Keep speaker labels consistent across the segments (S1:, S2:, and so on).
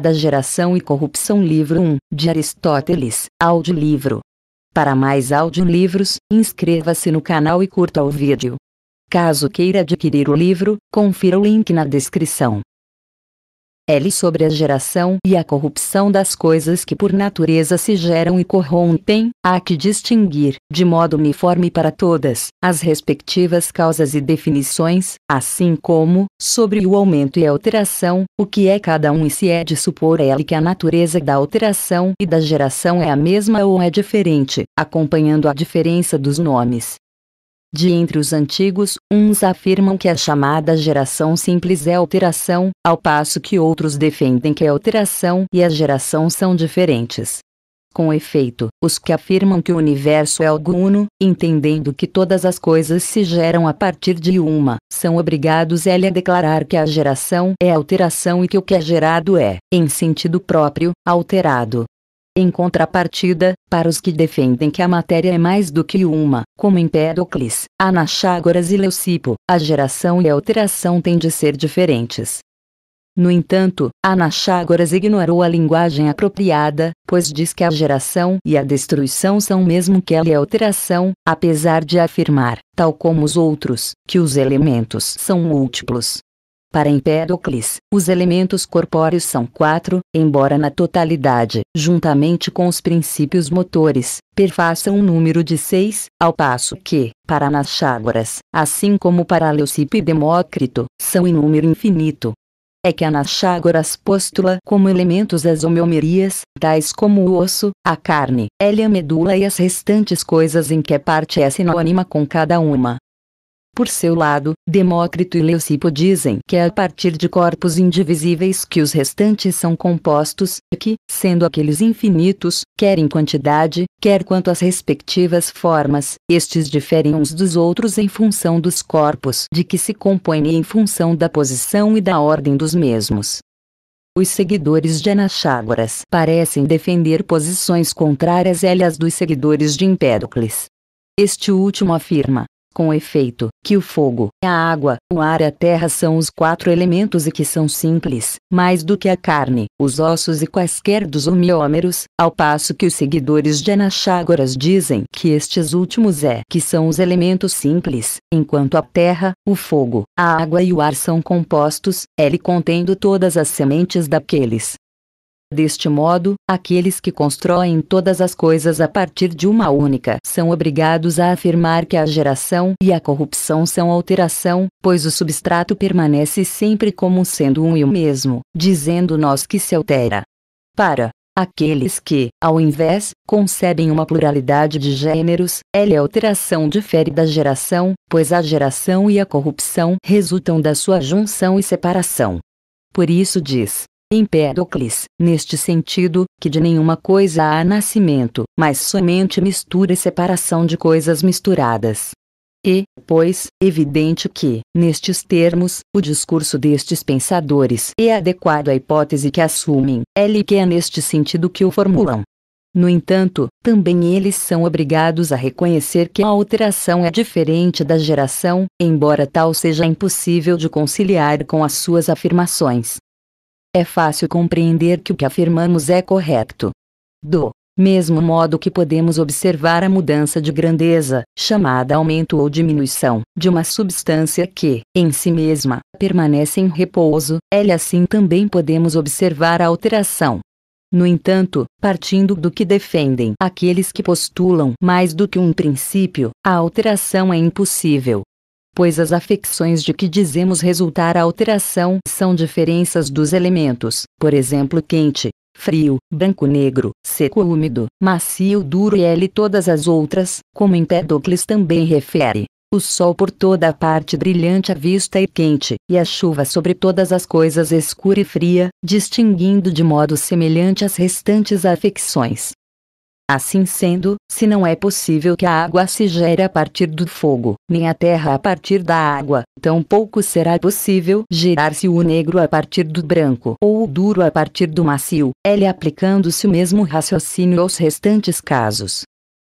S1: da Geração e Corrupção Livro 1, de Aristóteles, audiolivro. Para mais audiolivros, inscreva-se no canal e curta o vídeo. Caso queira adquirir o livro, confira o link na descrição. L sobre a geração e a corrupção das coisas que por natureza se geram e corrompem, há que distinguir, de modo uniforme para todas, as respectivas causas e definições, assim como, sobre o aumento e alteração, o que é cada um e se é de supor L que a natureza da alteração e da geração é a mesma ou é diferente, acompanhando a diferença dos nomes. De entre os antigos, uns afirmam que a chamada geração simples é alteração, ao passo que outros defendem que a alteração e a geração são diferentes. Com efeito, os que afirmam que o universo é algo uno, entendendo que todas as coisas se geram a partir de uma, são obrigados a declarar que a geração é alteração e que o que é gerado é, em sentido próprio, alterado. Em contrapartida, para os que defendem que a matéria é mais do que uma, como Empédocles, Anaxágoras e Leucipo, a geração e a alteração têm de ser diferentes. No entanto, Anaxágoras ignorou a linguagem apropriada, pois diz que a geração e a destruição são mesmo que ela e a alteração, apesar de afirmar, tal como os outros, que os elementos são múltiplos. Para Empédocles, os elementos corpóreos são quatro, embora na totalidade, juntamente com os princípios motores, perfaçam um número de seis, ao passo que, para Anaxágoras, assim como para Leucipo e Demócrito, são em número infinito. É que Anaxágoras postula como elementos as homeomerias, tais como o osso, a carne, a medula e as restantes coisas em que a parte é sinônima com cada uma. Por seu lado, Demócrito e Leucipo dizem que é a partir de corpos indivisíveis que os restantes são compostos, que, sendo aqueles infinitos, quer em quantidade, quer quanto às respectivas formas, estes diferem uns dos outros em função dos corpos de que se compõem e em função da posição e da ordem dos mesmos. Os seguidores de Anaxágoras parecem defender posições contrárias às dos seguidores de Empédocles. Este último afirma, com efeito, que o fogo, a água, o ar e a terra são os quatro elementos e que são simples, mais do que a carne, os ossos e quaisquer dos homiômeros, ao passo que os seguidores de Anaxágoras dizem que estes últimos é que são os elementos simples, enquanto a terra, o fogo, a água e o ar são compostos, ele contendo todas as sementes daqueles, Deste modo, aqueles que constroem todas as coisas a partir de uma única são obrigados a afirmar que a geração e a corrupção são alteração, pois o substrato permanece sempre como sendo um e o mesmo, dizendo nós que se altera. Para aqueles que, ao invés, concebem uma pluralidade de gêneros, ela é alteração difere da geração, pois a geração e a corrupção resultam da sua junção e separação. Por isso diz, Empédocles, neste sentido, que de nenhuma coisa há nascimento, mas somente mistura e separação de coisas misturadas. E, pois, evidente que, nestes termos, o discurso destes pensadores é adequado à hipótese que assumem, é que é neste sentido que o formulam. No entanto, também eles são obrigados a reconhecer que a alteração é diferente da geração, embora tal seja impossível de conciliar com as suas afirmações é fácil compreender que o que afirmamos é correto. Do mesmo modo que podemos observar a mudança de grandeza, chamada aumento ou diminuição, de uma substância que, em si mesma, permanece em repouso, ela assim também podemos observar a alteração. No entanto, partindo do que defendem aqueles que postulam mais do que um princípio, a alteração é impossível, pois as afecções de que dizemos resultar a alteração são diferenças dos elementos, por exemplo quente, frio, branco-negro, seco-úmido, macio-duro e L todas as outras, como Empédocles também refere. O sol por toda a parte brilhante à vista e quente, e a chuva sobre todas as coisas escura e fria, distinguindo de modo semelhante as restantes afecções. Assim sendo, se não é possível que a água se gere a partir do fogo, nem a terra a partir da água, tampouco será possível gerar-se o negro a partir do branco ou o duro a partir do macio, ele aplicando-se o mesmo raciocínio aos restantes casos.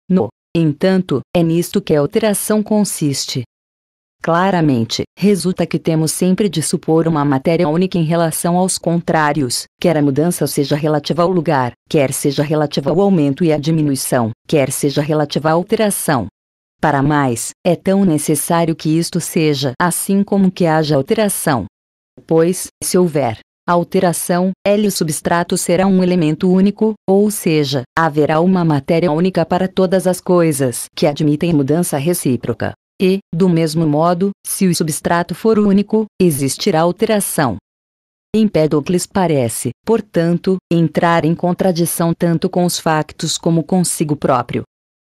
S1: No entanto, é nisto que a alteração consiste. Claramente, resulta que temos sempre de supor uma matéria única em relação aos contrários, quer a mudança seja relativa ao lugar, quer seja relativa ao aumento e à diminuição, quer seja relativa à alteração. Para mais, é tão necessário que isto seja assim como que haja alteração. Pois, se houver alteração, L substrato será um elemento único, ou seja, haverá uma matéria única para todas as coisas que admitem mudança recíproca. E, do mesmo modo, se o substrato for único, existirá alteração. Empédocles parece, portanto, entrar em contradição tanto com os factos como consigo próprio.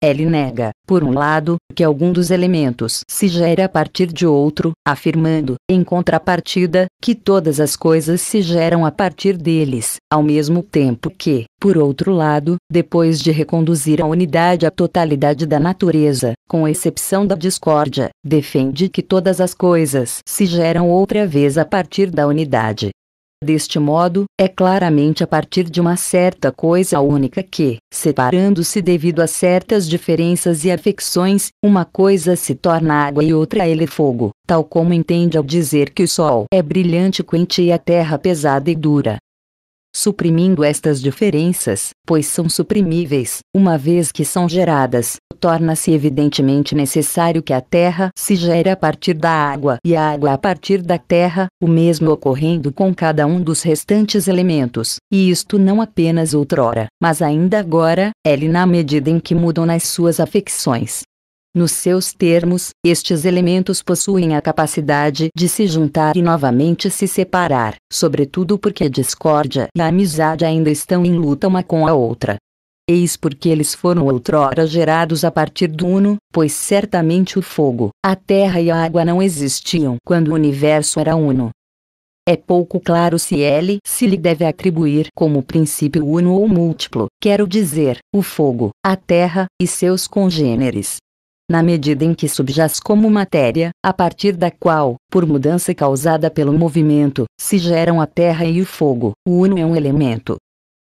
S1: Ele nega, por um lado, que algum dos elementos se gere a partir de outro, afirmando, em contrapartida, que todas as coisas se geram a partir deles, ao mesmo tempo que, por outro lado, depois de reconduzir a unidade à totalidade da natureza, com exceção da discórdia, defende que todas as coisas se geram outra vez a partir da unidade. Deste modo, é claramente a partir de uma certa coisa única que, separando-se devido a certas diferenças e afecções, uma coisa se torna água e outra ele fogo, tal como entende ao dizer que o sol é brilhante quente e a terra pesada e dura. Suprimindo estas diferenças, pois são suprimíveis, uma vez que são geradas, torna-se evidentemente necessário que a terra se gere a partir da água e a água a partir da terra, o mesmo ocorrendo com cada um dos restantes elementos, e isto não apenas outrora, mas ainda agora, é na medida em que mudam nas suas afecções. Nos seus termos, estes elementos possuem a capacidade de se juntar e novamente se separar, sobretudo porque a discórdia e a amizade ainda estão em luta uma com a outra. Eis porque eles foram outrora gerados a partir do Uno, pois certamente o fogo, a terra e a água não existiam quando o universo era uno. É pouco claro se ele se lhe deve atribuir como princípio uno ou múltiplo, quero dizer, o fogo, a terra e seus congêneres, na medida em que subjaz como matéria, a partir da qual, por mudança causada pelo movimento, se geram a terra e o fogo, o uno é um elemento.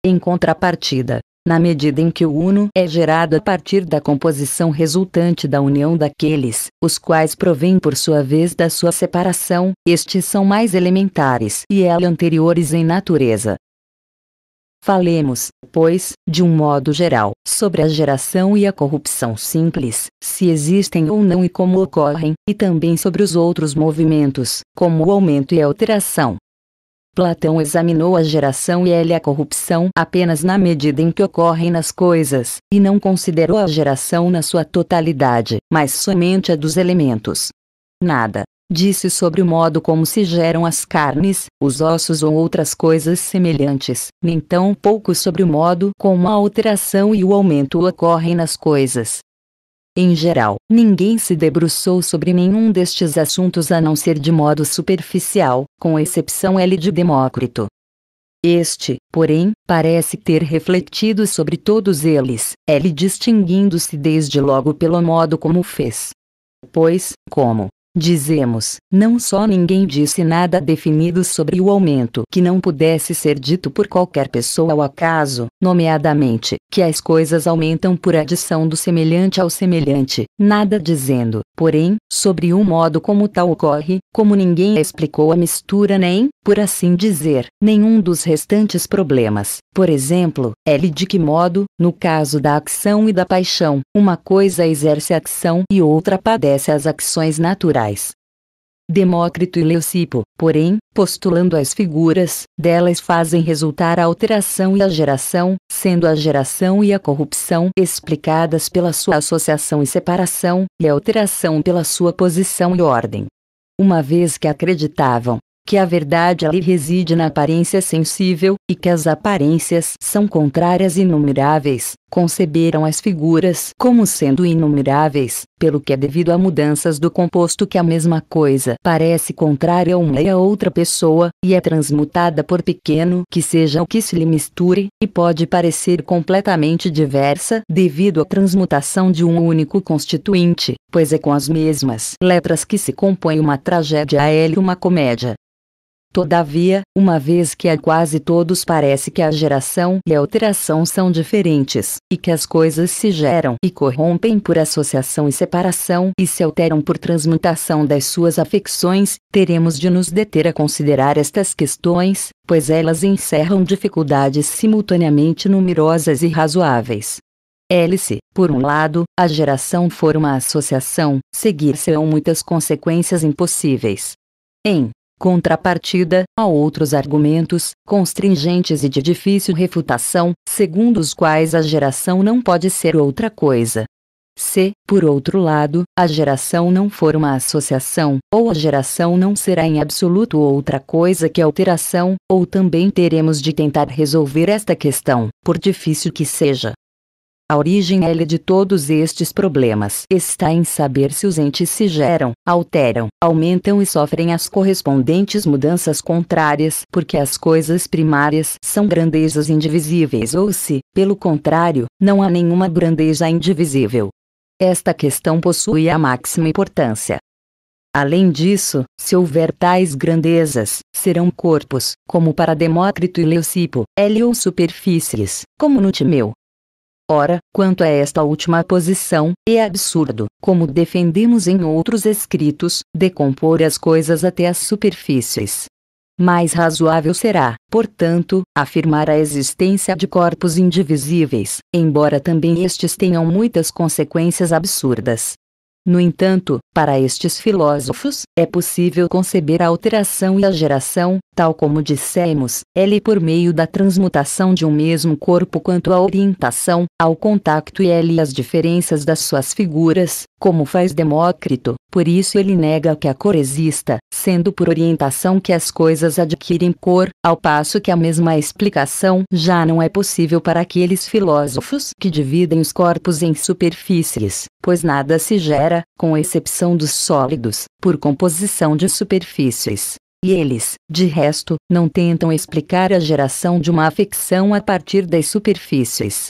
S1: Em contrapartida, na medida em que o uno é gerado a partir da composição resultante da união daqueles, os quais provêm por sua vez da sua separação, estes são mais elementares e ela anteriores em natureza, Falemos, pois, de um modo geral, sobre a geração e a corrupção simples, se existem ou não e como ocorrem, e também sobre os outros movimentos, como o aumento e a alteração. Platão examinou a geração e a corrupção apenas na medida em que ocorrem nas coisas, e não considerou a geração na sua totalidade, mas somente a dos elementos. Nada, disse sobre o modo como se geram as carnes, os ossos ou outras coisas semelhantes, nem tão pouco sobre o modo como a alteração e o aumento ocorrem nas coisas. Em geral, ninguém se debruçou sobre nenhum destes assuntos a não ser de modo superficial, com exceção L de Demócrito. Este, porém, parece ter refletido sobre todos eles, L distinguindo-se desde logo pelo modo como fez. Pois, como Dizemos, não só ninguém disse nada definido sobre o aumento que não pudesse ser dito por qualquer pessoa ao acaso, nomeadamente, que as coisas aumentam por adição do semelhante ao semelhante, nada dizendo, porém, sobre o modo como tal ocorre, como ninguém explicou a mistura nem, por assim dizer, nenhum dos restantes problemas. Por exemplo, L de que modo, no caso da ação e da paixão, uma coisa exerce ação e outra padece as ações naturais. Demócrito e Leucipo, porém, postulando as figuras, delas fazem resultar a alteração e a geração, sendo a geração e a corrupção explicadas pela sua associação e separação, e a alteração pela sua posição e ordem. Uma vez que acreditavam, que a verdade ali reside na aparência sensível, e que as aparências são contrárias e inumeráveis, conceberam as figuras como sendo inumeráveis, pelo que é devido a mudanças do composto que a mesma coisa parece contrária a uma e a outra pessoa, e é transmutada por pequeno que seja o que se lhe misture, e pode parecer completamente diversa devido à transmutação de um único constituinte, pois é com as mesmas letras que se compõe uma tragédia ele uma comédia. Todavia, uma vez que a quase todos parece que a geração e a alteração são diferentes, e que as coisas se geram e corrompem por associação e separação e se alteram por transmutação das suas afecções, teremos de nos deter a considerar estas questões, pois elas encerram dificuldades simultaneamente numerosas e razoáveis. Hélice, por um lado, a geração for uma associação, seguir-se-ão muitas consequências impossíveis. Em contrapartida, há outros argumentos, constringentes e de difícil refutação, segundo os quais a geração não pode ser outra coisa. Se, por outro lado, a geração não for uma associação, ou a geração não será em absoluto outra coisa que alteração, ou também teremos de tentar resolver esta questão, por difícil que seja. A origem L de todos estes problemas está em saber se os entes se geram, alteram, aumentam e sofrem as correspondentes mudanças contrárias, porque as coisas primárias são grandezas indivisíveis ou se, pelo contrário, não há nenhuma grandeza indivisível. Esta questão possui a máxima importância. Além disso, se houver tais grandezas, serão corpos, como para Demócrito e Leucipo, L ou superfícies, como no Timeu, Ora, quanto a esta última posição, é absurdo, como defendemos em outros escritos, decompor as coisas até as superfícies. Mais razoável será, portanto, afirmar a existência de corpos indivisíveis, embora também estes tenham muitas consequências absurdas. No entanto, para estes filósofos, é possível conceber a alteração e a geração, tal como dissemos, L por meio da transmutação de um mesmo corpo quanto à orientação, ao contacto e L as diferenças das suas figuras, como faz Demócrito, por isso ele nega que a cor exista, sendo por orientação que as coisas adquirem cor, ao passo que a mesma explicação já não é possível para aqueles filósofos que dividem os corpos em superfícies, pois nada se gera, com exceção dos sólidos, por composição de superfícies. E eles, de resto, não tentam explicar a geração de uma afecção a partir das superfícies.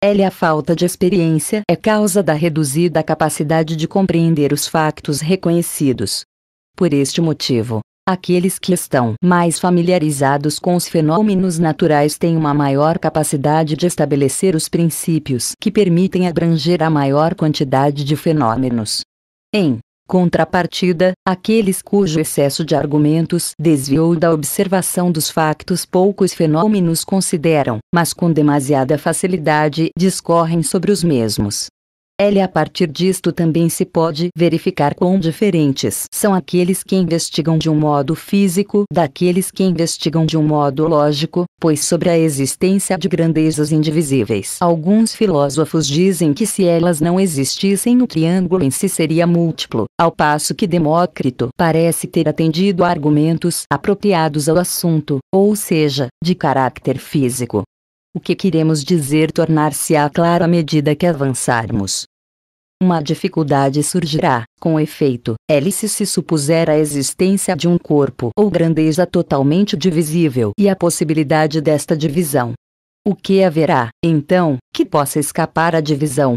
S1: L. A falta de experiência é causa da reduzida capacidade de compreender os factos reconhecidos. Por este motivo, aqueles que estão mais familiarizados com os fenômenos naturais têm uma maior capacidade de estabelecer os princípios que permitem abranger a maior quantidade de fenômenos. Em Contrapartida, aqueles cujo excesso de argumentos desviou da observação dos factos poucos fenômenos consideram, mas com demasiada facilidade discorrem sobre os mesmos. L. A partir disto também se pode verificar quão diferentes são aqueles que investigam de um modo físico daqueles que investigam de um modo lógico, pois sobre a existência de grandezas indivisíveis. Alguns filósofos dizem que se elas não existissem o triângulo em si seria múltiplo, ao passo que Demócrito parece ter atendido a argumentos apropriados ao assunto, ou seja, de caráter físico. O que queremos dizer tornar-se-á claro à medida que avançarmos. Uma dificuldade surgirá, com efeito, hélice se supuser a existência de um corpo ou grandeza totalmente divisível e a possibilidade desta divisão. O que haverá, então, que possa escapar à divisão?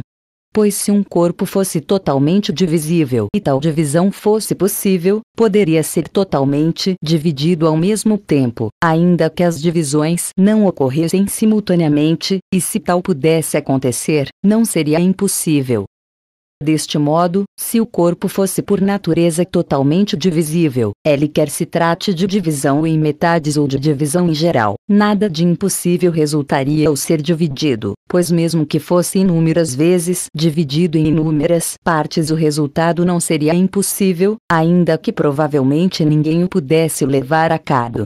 S1: Pois se um corpo fosse totalmente divisível e tal divisão fosse possível, poderia ser totalmente dividido ao mesmo tempo, ainda que as divisões não ocorressem simultaneamente, e se tal pudesse acontecer, não seria impossível, Deste modo, se o corpo fosse por natureza totalmente divisível, ele quer se trate de divisão em metades ou de divisão em geral, nada de impossível resultaria ao ser dividido, pois mesmo que fosse inúmeras vezes dividido em inúmeras partes o resultado não seria impossível, ainda que provavelmente ninguém o pudesse levar a cabo.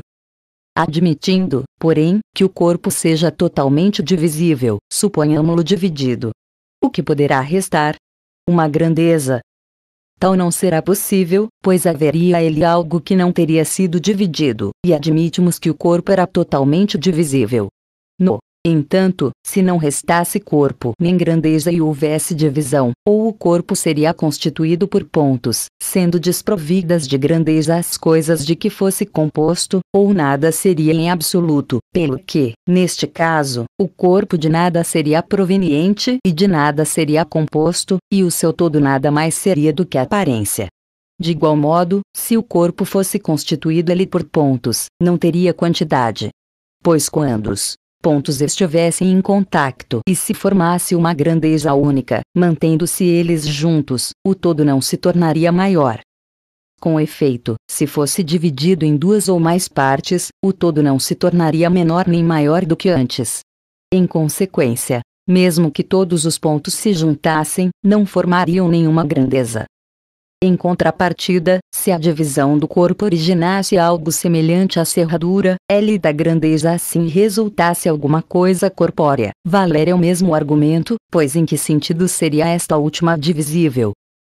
S1: Admitindo, porém, que o corpo seja totalmente divisível, suponhamos-lo dividido. O que poderá restar, uma grandeza. Tal não será possível, pois haveria ele algo que não teria sido dividido, e admitimos que o corpo era totalmente divisível. No Entanto, se não restasse corpo nem grandeza e houvesse divisão, ou o corpo seria constituído por pontos, sendo desprovidas de grandeza as coisas de que fosse composto, ou nada seria em absoluto, pelo que, neste caso, o corpo de nada seria proveniente e de nada seria composto, e o seu todo nada mais seria do que aparência. De igual modo, se o corpo fosse constituído ele por pontos, não teria quantidade. Pois quando os pontos estivessem em contacto e se formasse uma grandeza única, mantendo-se eles juntos, o todo não se tornaria maior. Com efeito, se fosse dividido em duas ou mais partes, o todo não se tornaria menor nem maior do que antes. Em consequência, mesmo que todos os pontos se juntassem, não formariam nenhuma grandeza. Em contrapartida, se a divisão do corpo originasse algo semelhante à serradura, L da grandeza assim resultasse alguma coisa corpórea, valeria o mesmo argumento, pois em que sentido seria esta última divisível?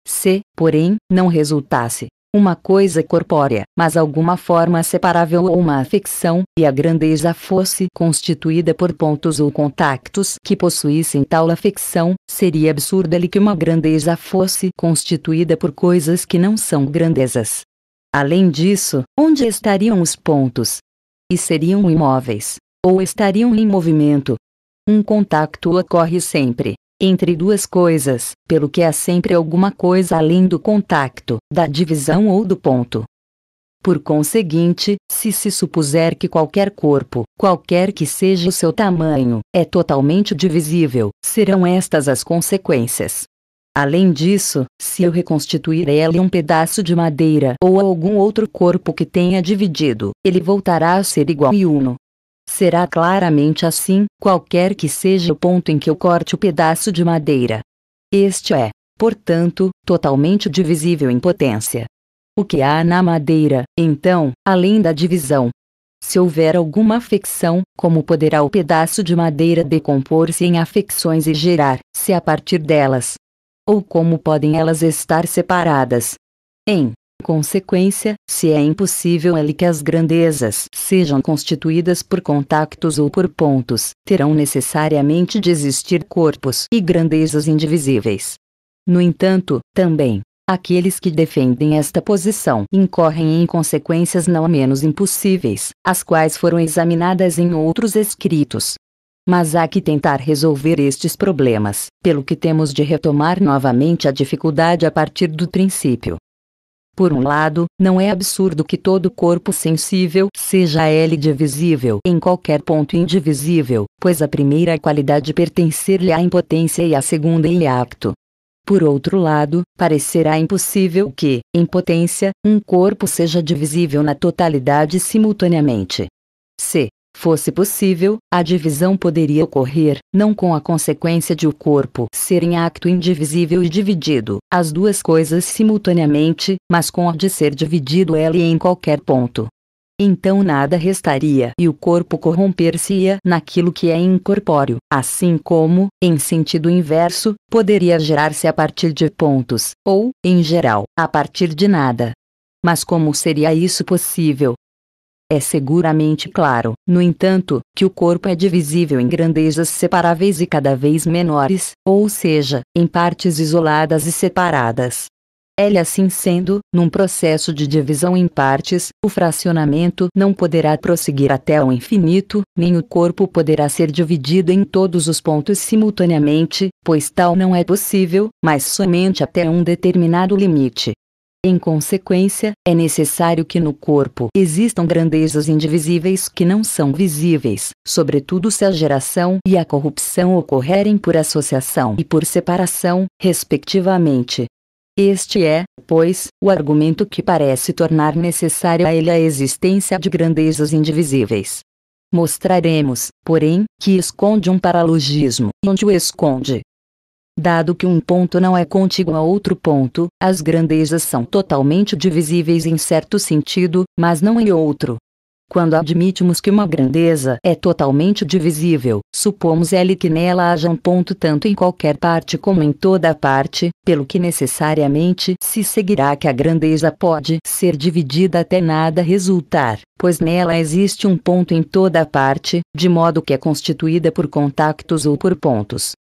S1: Se, porém, não resultasse, uma coisa corpórea, mas alguma forma separável ou uma afecção, e a grandeza fosse constituída por pontos ou contactos que possuíssem tal afecção, seria absurdo ele que uma grandeza fosse constituída por coisas que não são grandezas. Além disso, onde estariam os pontos? E seriam imóveis? Ou estariam em movimento? Um contacto ocorre sempre, entre duas coisas, pelo que há sempre alguma coisa além do contacto, da divisão ou do ponto. Por conseguinte, se se supuser que qualquer corpo, qualquer que seja o seu tamanho, é totalmente divisível, serão estas as consequências. Além disso, se eu reconstituir ele um pedaço de madeira ou algum outro corpo que tenha dividido, ele voltará a ser igual e uno. Será claramente assim, qualquer que seja o ponto em que eu corte o pedaço de madeira. Este é, portanto, totalmente divisível em potência. O que há na madeira, então, além da divisão? Se houver alguma afecção, como poderá o pedaço de madeira decompor-se em afecções e gerar-se a partir delas? Ou como podem elas estar separadas? Em consequência, se é impossível é que as grandezas sejam constituídas por contactos ou por pontos, terão necessariamente de existir corpos e grandezas indivisíveis. No entanto, também, aqueles que defendem esta posição incorrem em consequências não menos impossíveis, as quais foram examinadas em outros escritos. Mas há que tentar resolver estes problemas, pelo que temos de retomar novamente a dificuldade a partir do princípio. Por um lado, não é absurdo que todo corpo sensível seja L divisível em qualquer ponto indivisível, pois a primeira qualidade pertencer-lhe à impotência e a segunda é apto. Por outro lado, parecerá impossível que, em potência, um corpo seja divisível na totalidade simultaneamente. C fosse possível, a divisão poderia ocorrer, não com a consequência de o corpo ser em acto indivisível e dividido, as duas coisas simultaneamente, mas com a de ser dividido ela em qualquer ponto. Então nada restaria e o corpo corromper-se-ia naquilo que é incorpóreo, assim como, em sentido inverso, poderia gerar-se a partir de pontos, ou, em geral, a partir de nada. Mas como seria isso possível, é seguramente claro, no entanto, que o corpo é divisível em grandezas separáveis e cada vez menores, ou seja, em partes isoladas e separadas. Ele assim sendo, num processo de divisão em partes, o fracionamento não poderá prosseguir até o infinito, nem o corpo poderá ser dividido em todos os pontos simultaneamente, pois tal não é possível, mas somente até um determinado limite. Em consequência, é necessário que no corpo existam grandezas indivisíveis que não são visíveis, sobretudo se a geração e a corrupção ocorrerem por associação e por separação, respectivamente. Este é, pois, o argumento que parece tornar necessária a ele a existência de grandezas indivisíveis. Mostraremos, porém, que esconde um paralogismo, onde o esconde, Dado que um ponto não é contíguo a outro ponto, as grandezas são totalmente divisíveis em certo sentido, mas não em outro. Quando admitimos que uma grandeza é totalmente divisível, supomos ele que nela haja um ponto tanto em qualquer parte como em toda parte, pelo que necessariamente se seguirá que a grandeza pode ser dividida até nada resultar, pois nela existe um ponto em toda parte, de modo que é constituída por contactos ou por pontos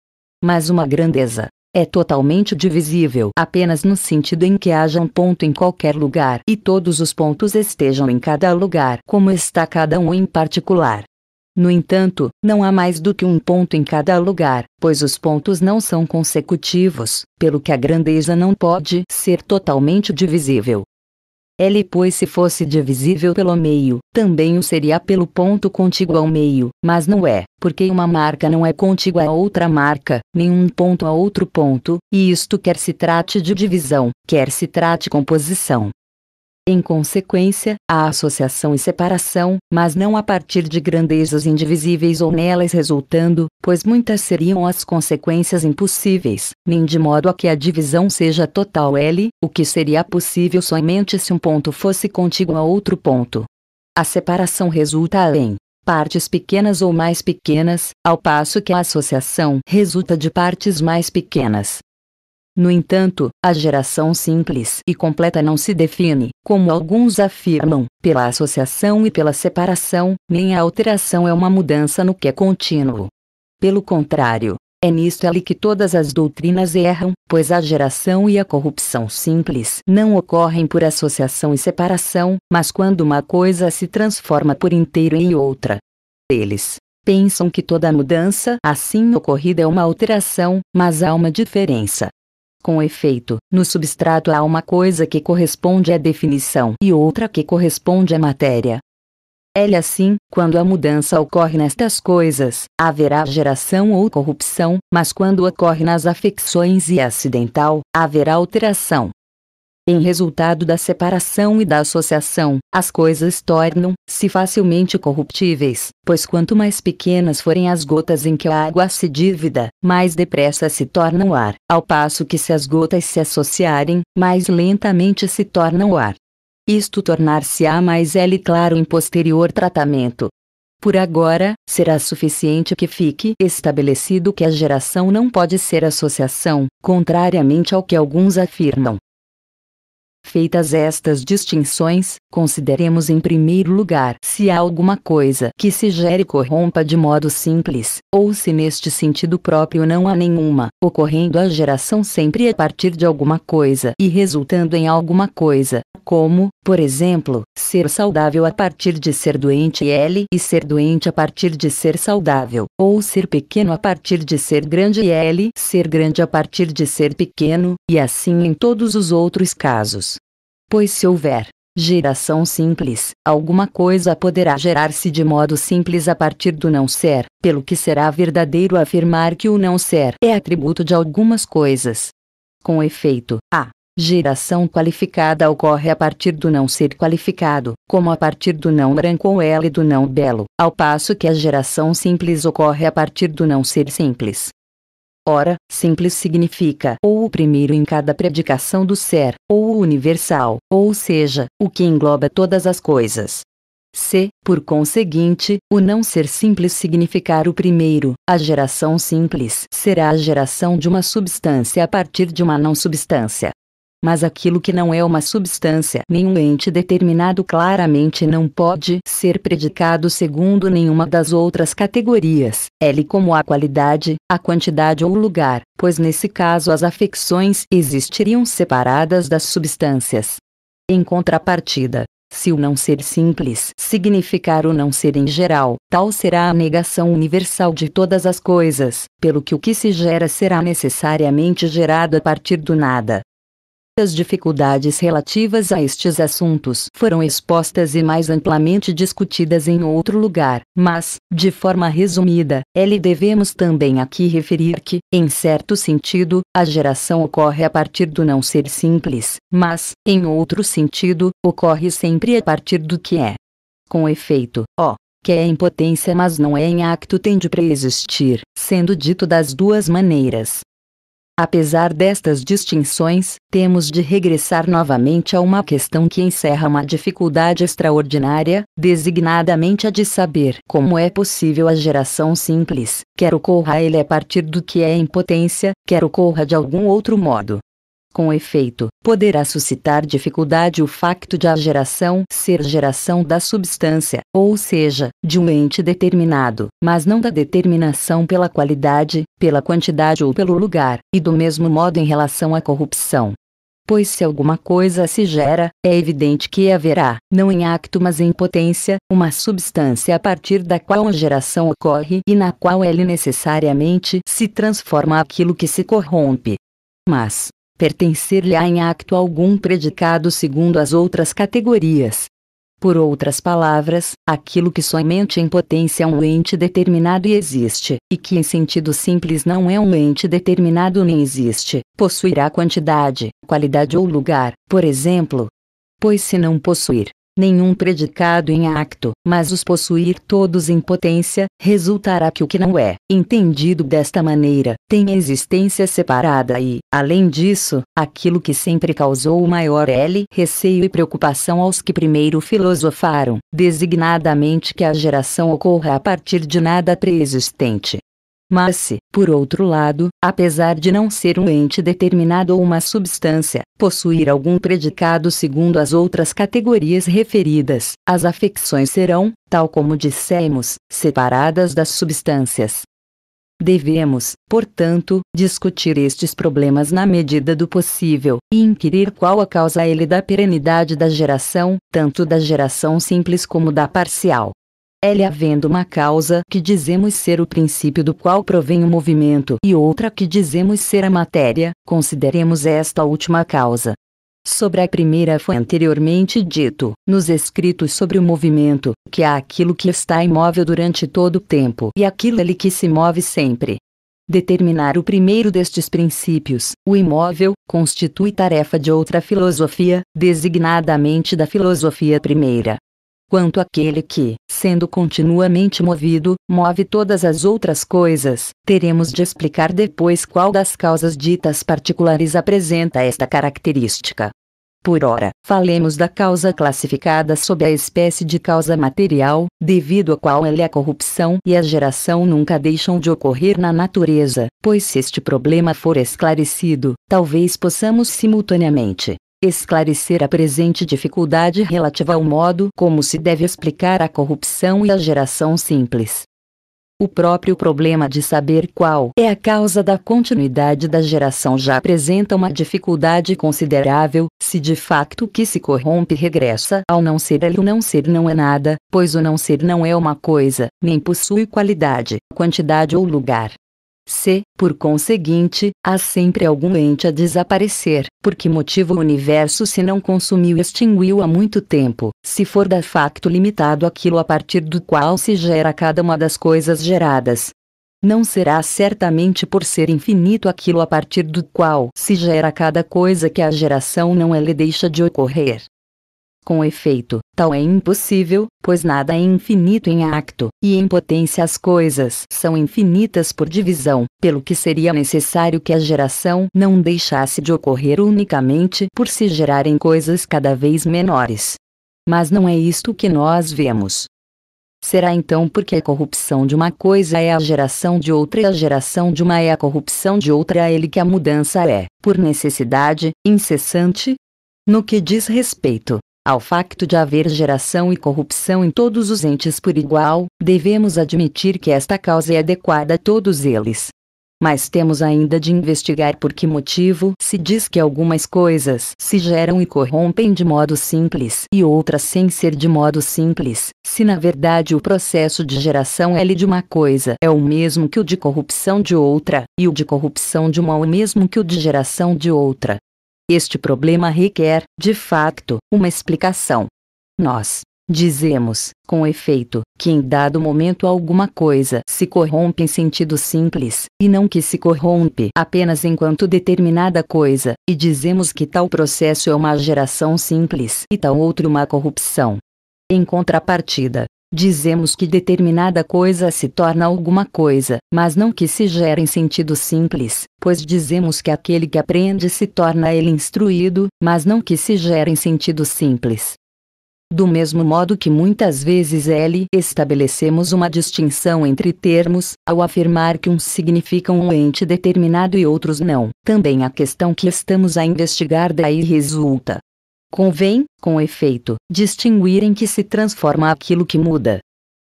S1: mas uma grandeza é totalmente divisível apenas no sentido em que haja um ponto em qualquer lugar e todos os pontos estejam em cada lugar como está cada um em particular. No entanto, não há mais do que um ponto em cada lugar, pois os pontos não são consecutivos, pelo que a grandeza não pode ser totalmente divisível. L pois se fosse divisível pelo meio, também o seria pelo ponto contíguo ao meio, mas não é, porque uma marca não é contígua a outra marca, nem um ponto a outro ponto, e isto quer se trate de divisão, quer se trate composição. Em consequência, há associação e separação, mas não a partir de grandezas indivisíveis ou nelas resultando, pois muitas seriam as consequências impossíveis, nem de modo a que a divisão seja total L, o que seria possível somente se um ponto fosse contíguo a outro ponto. A separação resulta em partes pequenas ou mais pequenas, ao passo que a associação resulta de partes mais pequenas. No entanto, a geração simples e completa não se define, como alguns afirmam, pela associação e pela separação, nem a alteração é uma mudança no que é contínuo. Pelo contrário, é nisto ali que todas as doutrinas erram, pois a geração e a corrupção simples não ocorrem por associação e separação, mas quando uma coisa se transforma por inteiro em outra. Eles pensam que toda mudança assim ocorrida é uma alteração, mas há uma diferença. Com efeito, no substrato há uma coisa que corresponde à definição e outra que corresponde à matéria. É assim, quando a mudança ocorre nestas coisas, haverá geração ou corrupção, mas quando ocorre nas afecções e acidental, haverá alteração. Em resultado da separação e da associação, as coisas tornam-se facilmente corruptíveis, pois quanto mais pequenas forem as gotas em que a água se dívida, mais depressa se tornam ar, ao passo que se as gotas se associarem, mais lentamente se tornam ar. Isto tornar-se-á mais L claro em posterior tratamento. Por agora, será suficiente que fique estabelecido que a geração não pode ser associação, contrariamente ao que alguns afirmam. Feitas estas distinções, consideremos em primeiro lugar se há alguma coisa que se gere e corrompa de modo simples, ou se neste sentido próprio não há nenhuma, ocorrendo a geração sempre a partir de alguma coisa e resultando em alguma coisa, como, por exemplo, ser saudável a partir de ser doente L e ser doente a partir de ser saudável, ou ser pequeno a partir de ser grande L, ser grande a partir de ser pequeno, e assim em todos os outros casos. Pois se houver geração simples, alguma coisa poderá gerar-se de modo simples a partir do não ser, pelo que será verdadeiro afirmar que o não ser é atributo de algumas coisas. Com efeito, a geração qualificada ocorre a partir do não ser qualificado, como a partir do não branco ou L do não belo, ao passo que a geração simples ocorre a partir do não ser simples. Ora, simples significa ou o primeiro em cada predicação do ser, ou o universal, ou seja, o que engloba todas as coisas. Se, por conseguinte, o não ser simples significar o primeiro, a geração simples será a geração de uma substância a partir de uma não substância mas aquilo que não é uma substância nenhum ente determinado claramente não pode ser predicado segundo nenhuma das outras categorias, L como a qualidade, a quantidade ou o lugar, pois nesse caso as afecções existiriam separadas das substâncias. Em contrapartida, se o não ser simples significar o não ser em geral, tal será a negação universal de todas as coisas, pelo que o que se gera será necessariamente gerado a partir do nada, as dificuldades relativas a estes assuntos foram expostas e mais amplamente discutidas em outro lugar, mas, de forma resumida, ele devemos também aqui referir que, em certo sentido, a geração ocorre a partir do não ser simples, mas, em outro sentido, ocorre sempre a partir do que é. Com efeito, ó, que é em potência mas não é em acto tem de preexistir, sendo dito das duas maneiras, Apesar destas distinções, temos de regressar novamente a uma questão que encerra uma dificuldade extraordinária, designadamente a de saber como é possível a geração simples, quer ocorra ele a partir do que é em potência, quer ocorra de algum outro modo. Com efeito, poderá suscitar dificuldade o facto de a geração ser geração da substância, ou seja, de um ente determinado, mas não da determinação pela qualidade, pela quantidade ou pelo lugar, e do mesmo modo em relação à corrupção. Pois se alguma coisa se gera, é evidente que haverá, não em acto mas em potência, uma substância a partir da qual a geração ocorre e na qual ele necessariamente se transforma aquilo que se corrompe. Mas, pertencer-lhe-á em acto algum predicado segundo as outras categorias, por outras palavras, aquilo que somente em potência é um ente determinado e existe, e que em sentido simples não é um ente determinado nem existe, possuirá quantidade, qualidade ou lugar, por exemplo. Pois se não possuir, nenhum predicado em acto, mas os possuir todos em potência, resultará que o que não é, entendido desta maneira, tem existência separada e, além disso, aquilo que sempre causou o maior L receio e preocupação aos que primeiro filosofaram, designadamente que a geração ocorra a partir de nada preexistente, mas se, por outro lado, apesar de não ser um ente determinado ou uma substância, possuir algum predicado segundo as outras categorias referidas, as afecções serão, tal como dissemos, separadas das substâncias. Devemos, portanto, discutir estes problemas na medida do possível, e inquirir qual a causa ele da perenidade da geração, tanto da geração simples como da parcial. L havendo uma causa que dizemos ser o princípio do qual provém o movimento e outra que dizemos ser a matéria, consideremos esta última causa. Sobre a primeira foi anteriormente dito, nos escritos sobre o movimento, que há aquilo que está imóvel durante todo o tempo e aquilo ali que se move sempre. Determinar o primeiro destes princípios, o imóvel, constitui tarefa de outra filosofia, designadamente da filosofia primeira quanto aquele que, sendo continuamente movido, move todas as outras coisas, teremos de explicar depois qual das causas ditas particulares apresenta esta característica. Por ora, falemos da causa classificada sob a espécie de causa material, devido a qual ela é a corrupção e a geração nunca deixam de ocorrer na natureza, pois se este problema for esclarecido, talvez possamos simultaneamente esclarecer a presente dificuldade relativa ao modo como se deve explicar a corrupção e a geração simples. O próprio problema de saber qual é a causa da continuidade da geração já apresenta uma dificuldade considerável, se de facto o que se corrompe regressa ao não ser ele o não ser não é nada, pois o não ser não é uma coisa, nem possui qualidade, quantidade ou lugar. Se, por conseguinte, há sempre algum ente a desaparecer, por que motivo o universo se não consumiu e extinguiu há muito tempo, se for da facto limitado aquilo a partir do qual se gera cada uma das coisas geradas. Não será certamente por ser infinito aquilo a partir do qual se gera cada coisa que a geração não lhe deixa de ocorrer. Com efeito, tal é impossível, pois nada é infinito em acto, e em potência as coisas são infinitas por divisão, pelo que seria necessário que a geração não deixasse de ocorrer unicamente por se gerarem coisas cada vez menores. Mas não é isto que nós vemos. Será então porque a corrupção de uma coisa é a geração de outra e a geração de uma é a corrupção de outra a ele que a mudança é, por necessidade, incessante? No que diz respeito ao facto de haver geração e corrupção em todos os entes por igual, devemos admitir que esta causa é adequada a todos eles. Mas temos ainda de investigar por que motivo se diz que algumas coisas se geram e corrompem de modo simples e outras sem ser de modo simples, se na verdade o processo de geração L de uma coisa é o mesmo que o de corrupção de outra, e o de corrupção de uma o mesmo que o de geração de outra. Este problema requer, de facto, uma explicação. Nós dizemos, com efeito, que em dado momento alguma coisa se corrompe em sentido simples, e não que se corrompe apenas enquanto determinada coisa, e dizemos que tal processo é uma geração simples e tal outro uma corrupção. Em contrapartida, Dizemos que determinada coisa se torna alguma coisa, mas não que se gera em sentido simples, pois dizemos que aquele que aprende se torna ele instruído, mas não que se gera em sentido simples. Do mesmo modo que muitas vezes L estabelecemos uma distinção entre termos, ao afirmar que uns significam um ente determinado e outros não, também a questão que estamos a investigar daí resulta. Convém, com efeito, distinguir em que se transforma aquilo que muda.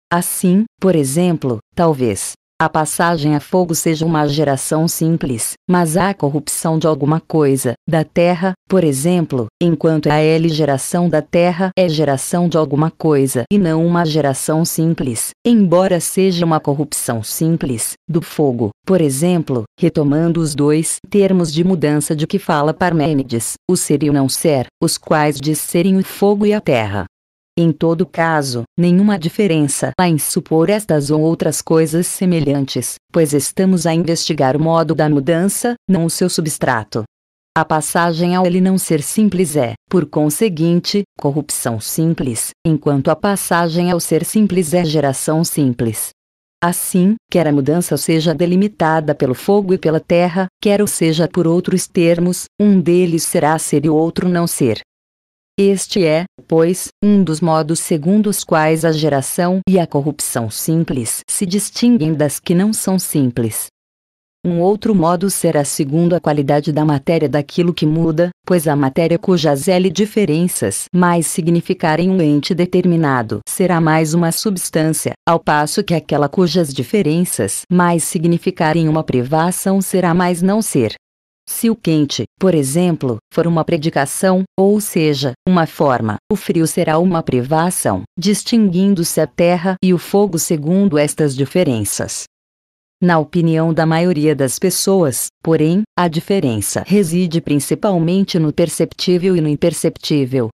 S1: Assim, por exemplo, talvez, a passagem a fogo seja uma geração simples, mas há corrupção de alguma coisa, da terra, por exemplo, enquanto a L geração da terra é geração de alguma coisa e não uma geração simples, embora seja uma corrupção simples, do fogo, por exemplo, retomando os dois termos de mudança de que fala Parmênides, o ser e o não ser, os quais disserem o fogo e a terra. Em todo caso, nenhuma diferença há em supor estas ou outras coisas semelhantes, pois estamos a investigar o modo da mudança, não o seu substrato. A passagem ao ele não ser simples é, por conseguinte, corrupção simples, enquanto a passagem ao ser simples é geração simples. Assim, quer a mudança seja delimitada pelo fogo e pela terra, quer o seja por outros termos, um deles será ser e o outro não ser. Este é, pois, um dos modos segundo os quais a geração e a corrupção simples se distinguem das que não são simples. Um outro modo será segundo a qualidade da matéria daquilo que muda, pois a matéria cujas L diferenças mais significarem um ente determinado será mais uma substância, ao passo que aquela cujas diferenças mais significarem uma privação será mais não ser. Se o quente, por exemplo, for uma predicação, ou seja, uma forma, o frio será uma privação, distinguindo-se a terra e o fogo segundo estas diferenças. Na opinião da maioria das pessoas, porém, a diferença reside principalmente no perceptível e no imperceptível.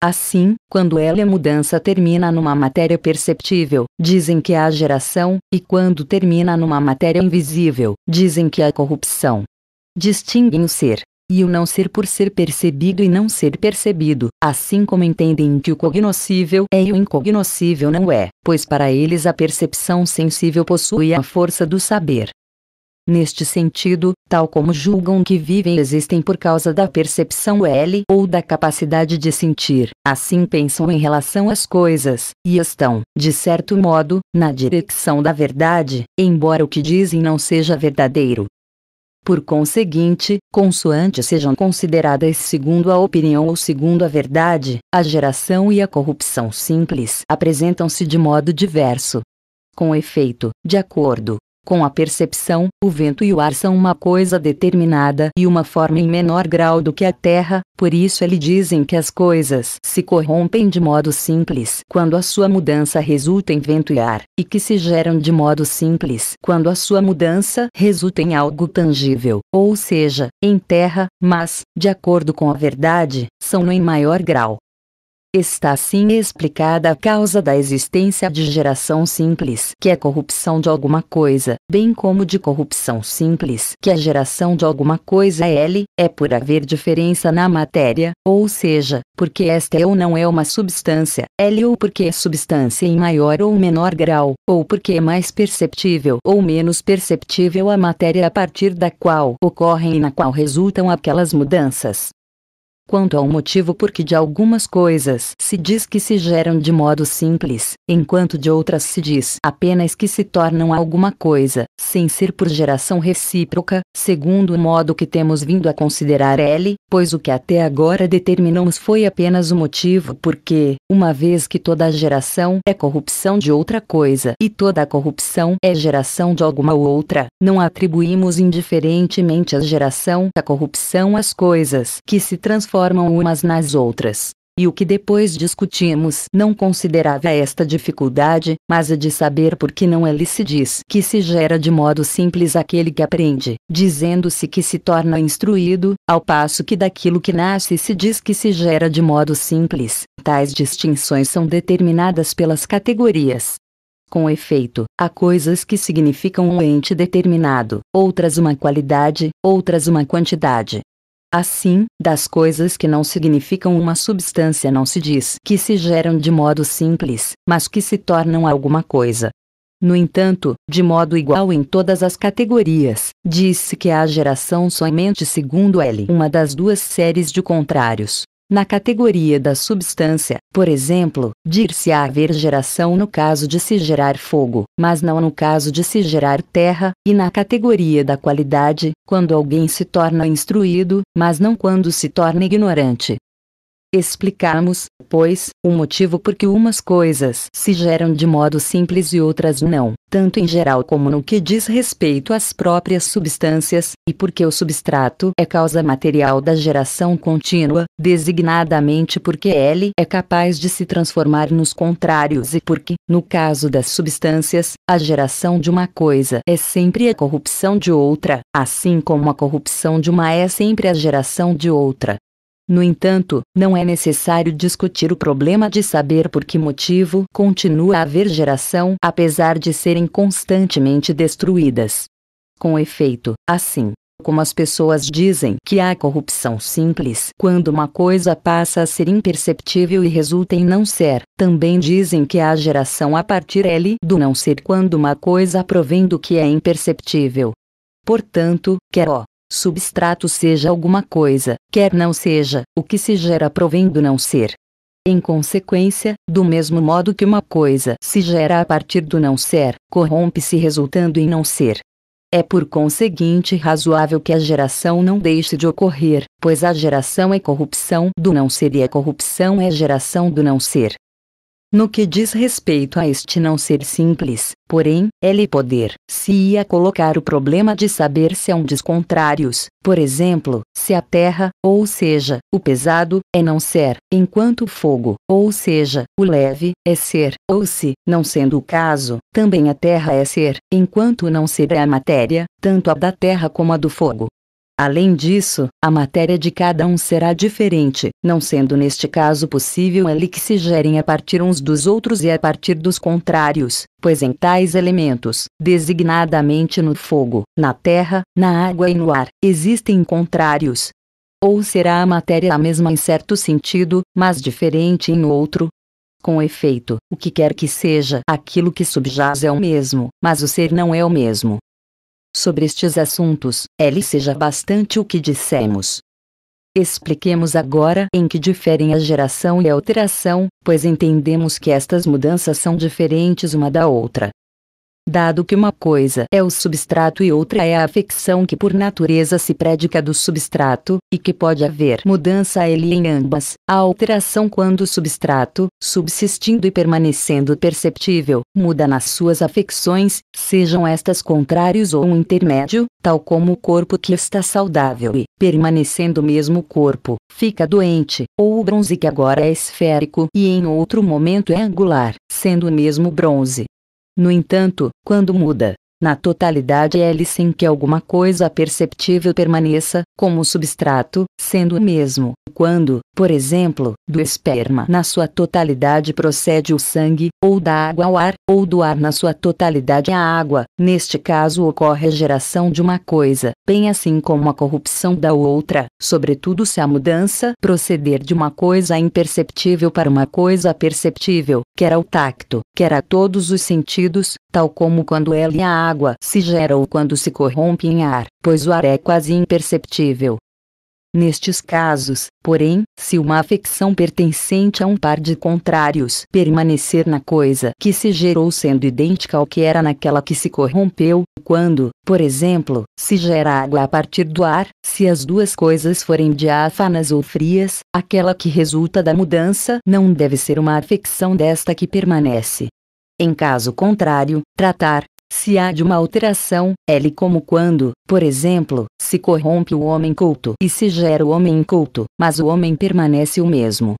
S1: Assim, quando ela a mudança termina numa matéria perceptível, dizem que há geração, e quando termina numa matéria invisível, dizem que há corrupção distinguem o ser e o não ser por ser percebido e não ser percebido, assim como entendem que o cognoscível é e o incognoscível não é, pois para eles a percepção sensível possui a força do saber. Neste sentido, tal como julgam que vivem existem por causa da percepção L ou da capacidade de sentir, assim pensam em relação às coisas, e estão, de certo modo, na direção da verdade, embora o que dizem não seja verdadeiro. Por conseguinte, consoantes sejam consideradas segundo a opinião ou segundo a verdade, a geração e a corrupção simples apresentam-se de modo diverso. Com efeito, de acordo com a percepção, o vento e o ar são uma coisa determinada e uma forma em menor grau do que a terra, por isso eles dizem que as coisas se corrompem de modo simples quando a sua mudança resulta em vento e ar, e que se geram de modo simples quando a sua mudança resulta em algo tangível, ou seja, em terra, mas, de acordo com a verdade, são no em maior grau. Está assim explicada a causa da existência de geração simples, que é corrupção de alguma coisa, bem como de corrupção simples, que a geração de alguma coisa é L, é por haver diferença na matéria, ou seja, porque esta é ou não é uma substância, L ou porque é substância em maior ou menor grau, ou porque é mais perceptível ou menos perceptível a matéria a partir da qual ocorrem e na qual resultam aquelas mudanças. Quanto ao motivo por que de algumas coisas se diz que se geram de modo simples, enquanto de outras se diz apenas que se tornam alguma coisa, sem ser por geração recíproca, segundo o modo que temos vindo a considerar L, pois o que até agora determinamos foi apenas o motivo porque, uma vez que toda geração é corrupção de outra coisa e toda corrupção é geração de alguma outra, não atribuímos indiferentemente a geração da corrupção às coisas que se transformam transformam umas nas outras. E o que depois discutimos não considerava esta dificuldade, mas a de saber por que não ele se diz que se gera de modo simples aquele que aprende, dizendo-se que se torna instruído, ao passo que daquilo que nasce se diz que se gera de modo simples. Tais distinções são determinadas pelas categorias. Com efeito, há coisas que significam um ente determinado, outras uma qualidade, outras uma quantidade, Assim, das coisas que não significam uma substância não se diz que se geram de modo simples, mas que se tornam alguma coisa. No entanto, de modo igual em todas as categorias, diz-se que há geração somente segundo L, uma das duas séries de contrários, na categoria da substância, por exemplo, dir-se a haver geração no caso de se gerar fogo, mas não no caso de se gerar terra, e na categoria da qualidade, quando alguém se torna instruído, mas não quando se torna ignorante. Explicamos, pois, o motivo por que umas coisas se geram de modo simples e outras não, tanto em geral como no que diz respeito às próprias substâncias, e porque o substrato é causa material da geração contínua, designadamente porque ele é capaz de se transformar nos contrários e porque, no caso das substâncias, a geração de uma coisa é sempre a corrupção de outra, assim como a corrupção de uma é sempre a geração de outra. No entanto, não é necessário discutir o problema de saber por que motivo continua a haver geração apesar de serem constantemente destruídas. Com efeito, assim, como as pessoas dizem que há corrupção simples quando uma coisa passa a ser imperceptível e resulta em não ser, também dizem que há geração a partir L do não ser quando uma coisa provém do que é imperceptível. Portanto, quer o substrato seja alguma coisa, quer não seja, o que se gera provém do não ser. Em consequência, do mesmo modo que uma coisa se gera a partir do não ser, corrompe-se resultando em não ser. É por conseguinte razoável que a geração não deixe de ocorrer, pois a geração é corrupção do não ser e a corrupção é geração do não ser. No que diz respeito a este não ser simples, porém, ele poder se ia colocar o problema de saber se há um dos contrários, por exemplo, se a terra, ou seja, o pesado, é não ser, enquanto o fogo, ou seja, o leve, é ser, ou se, não sendo o caso, também a terra é ser, enquanto não ser é a matéria, tanto a da terra como a do fogo. Além disso, a matéria de cada um será diferente, não sendo neste caso possível ele que se gerem a partir uns dos outros e a partir dos contrários, pois em tais elementos, designadamente no fogo, na terra, na água e no ar, existem contrários. Ou será a matéria a mesma em certo sentido, mas diferente em outro? Com efeito, o que quer que seja, aquilo que subjaz é o mesmo, mas o ser não é o mesmo sobre estes assuntos, ele seja bastante o que dissemos. Expliquemos agora em que diferem a geração e a alteração, pois entendemos que estas mudanças são diferentes uma da outra. Dado que uma coisa é o substrato e outra é a afecção que por natureza se predica do substrato, e que pode haver mudança a ele em ambas, a alteração quando o substrato, subsistindo e permanecendo perceptível, muda nas suas afecções, sejam estas contrários ou um intermédio, tal como o corpo que está saudável e, permanecendo o mesmo corpo, fica doente, ou o bronze que agora é esférico e em outro momento é angular, sendo o mesmo bronze. No entanto, quando muda, na totalidade é sem que alguma coisa perceptível permaneça, como substrato, sendo o mesmo, quando, por exemplo, do esperma na sua totalidade procede o sangue, ou da água ao ar, ou do ar na sua totalidade a água, neste caso ocorre a geração de uma coisa, bem assim como a corrupção da outra, sobretudo se a mudança proceder de uma coisa imperceptível para uma coisa perceptível, quer ao tacto, quer a todos os sentidos, tal como quando ela e a água se gera ou quando se corrompe em ar, pois o ar é quase imperceptível. Nestes casos, porém, se uma afecção pertencente a um par de contrários permanecer na coisa que se gerou sendo idêntica ao que era naquela que se corrompeu, quando, por exemplo, se gera água a partir do ar, se as duas coisas forem diáfanas ou frias, aquela que resulta da mudança não deve ser uma afecção desta que permanece. Em caso contrário, tratar, se há de uma alteração, é como quando, por exemplo, se corrompe o homem culto e se gera o homem inculto, mas o homem permanece o mesmo.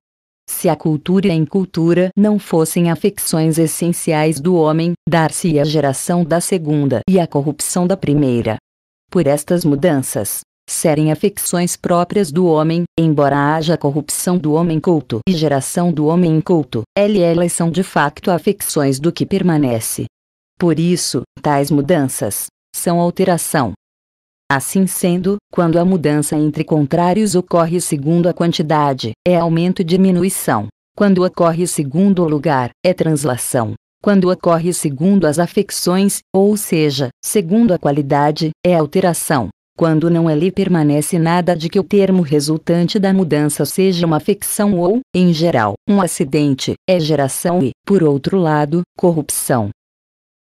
S1: Se a cultura e a incultura não fossem afecções essenciais do homem, dar-se a geração da segunda e a corrupção da primeira. Por estas mudanças, serem afecções próprias do homem, embora haja corrupção do homem culto e geração do homem inculto, elas são de facto afecções do que permanece. Por isso, tais mudanças são alteração. Assim sendo, quando a mudança entre contrários ocorre segundo a quantidade, é aumento e diminuição. Quando ocorre segundo o lugar, é translação. Quando ocorre segundo as afecções, ou seja, segundo a qualidade, é alteração. Quando não ali permanece nada de que o termo resultante da mudança seja uma afecção ou, em geral, um acidente, é geração e, por outro lado, corrupção.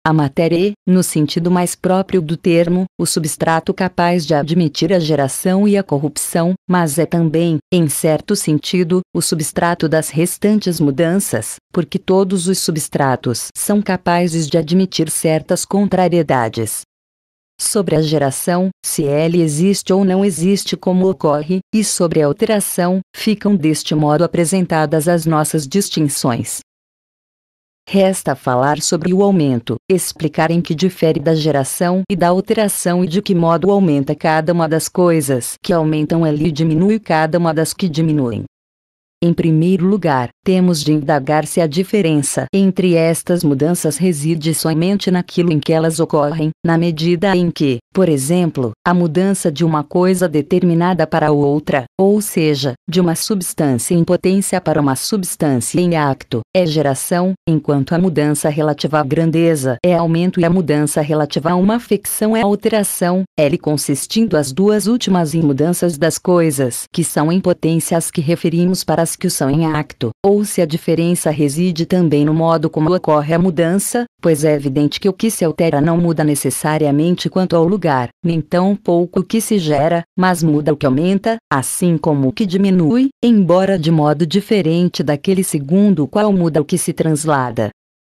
S1: A matéria é, no sentido mais próprio do termo, o substrato capaz de admitir a geração e a corrupção, mas é também, em certo sentido, o substrato das restantes mudanças, porque todos os substratos são capazes de admitir certas contrariedades. Sobre a geração, se ela existe ou não existe como ocorre, e sobre a alteração, ficam deste modo apresentadas as nossas distinções. Resta falar sobre o aumento, explicar em que difere da geração e da alteração e de que modo aumenta cada uma das coisas que aumentam ali e diminui cada uma das que diminuem. Em primeiro lugar, temos de indagar se a diferença entre estas mudanças reside somente naquilo em que elas ocorrem, na medida em que, por exemplo, a mudança de uma coisa determinada para outra, ou seja, de uma substância em potência para uma substância em acto, é geração, enquanto a mudança relativa à grandeza é aumento e a mudança relativa a uma ficção é alteração, L consistindo as duas últimas em mudanças das coisas que são em potência as que referimos para as que o são em acto, ou se a diferença reside também no modo como ocorre a mudança, pois é evidente que o que se altera não muda necessariamente quanto ao lugar, nem tão pouco o que se gera, mas muda o que aumenta, assim como o que diminui, embora de modo diferente daquele segundo o qual muda o que se translada.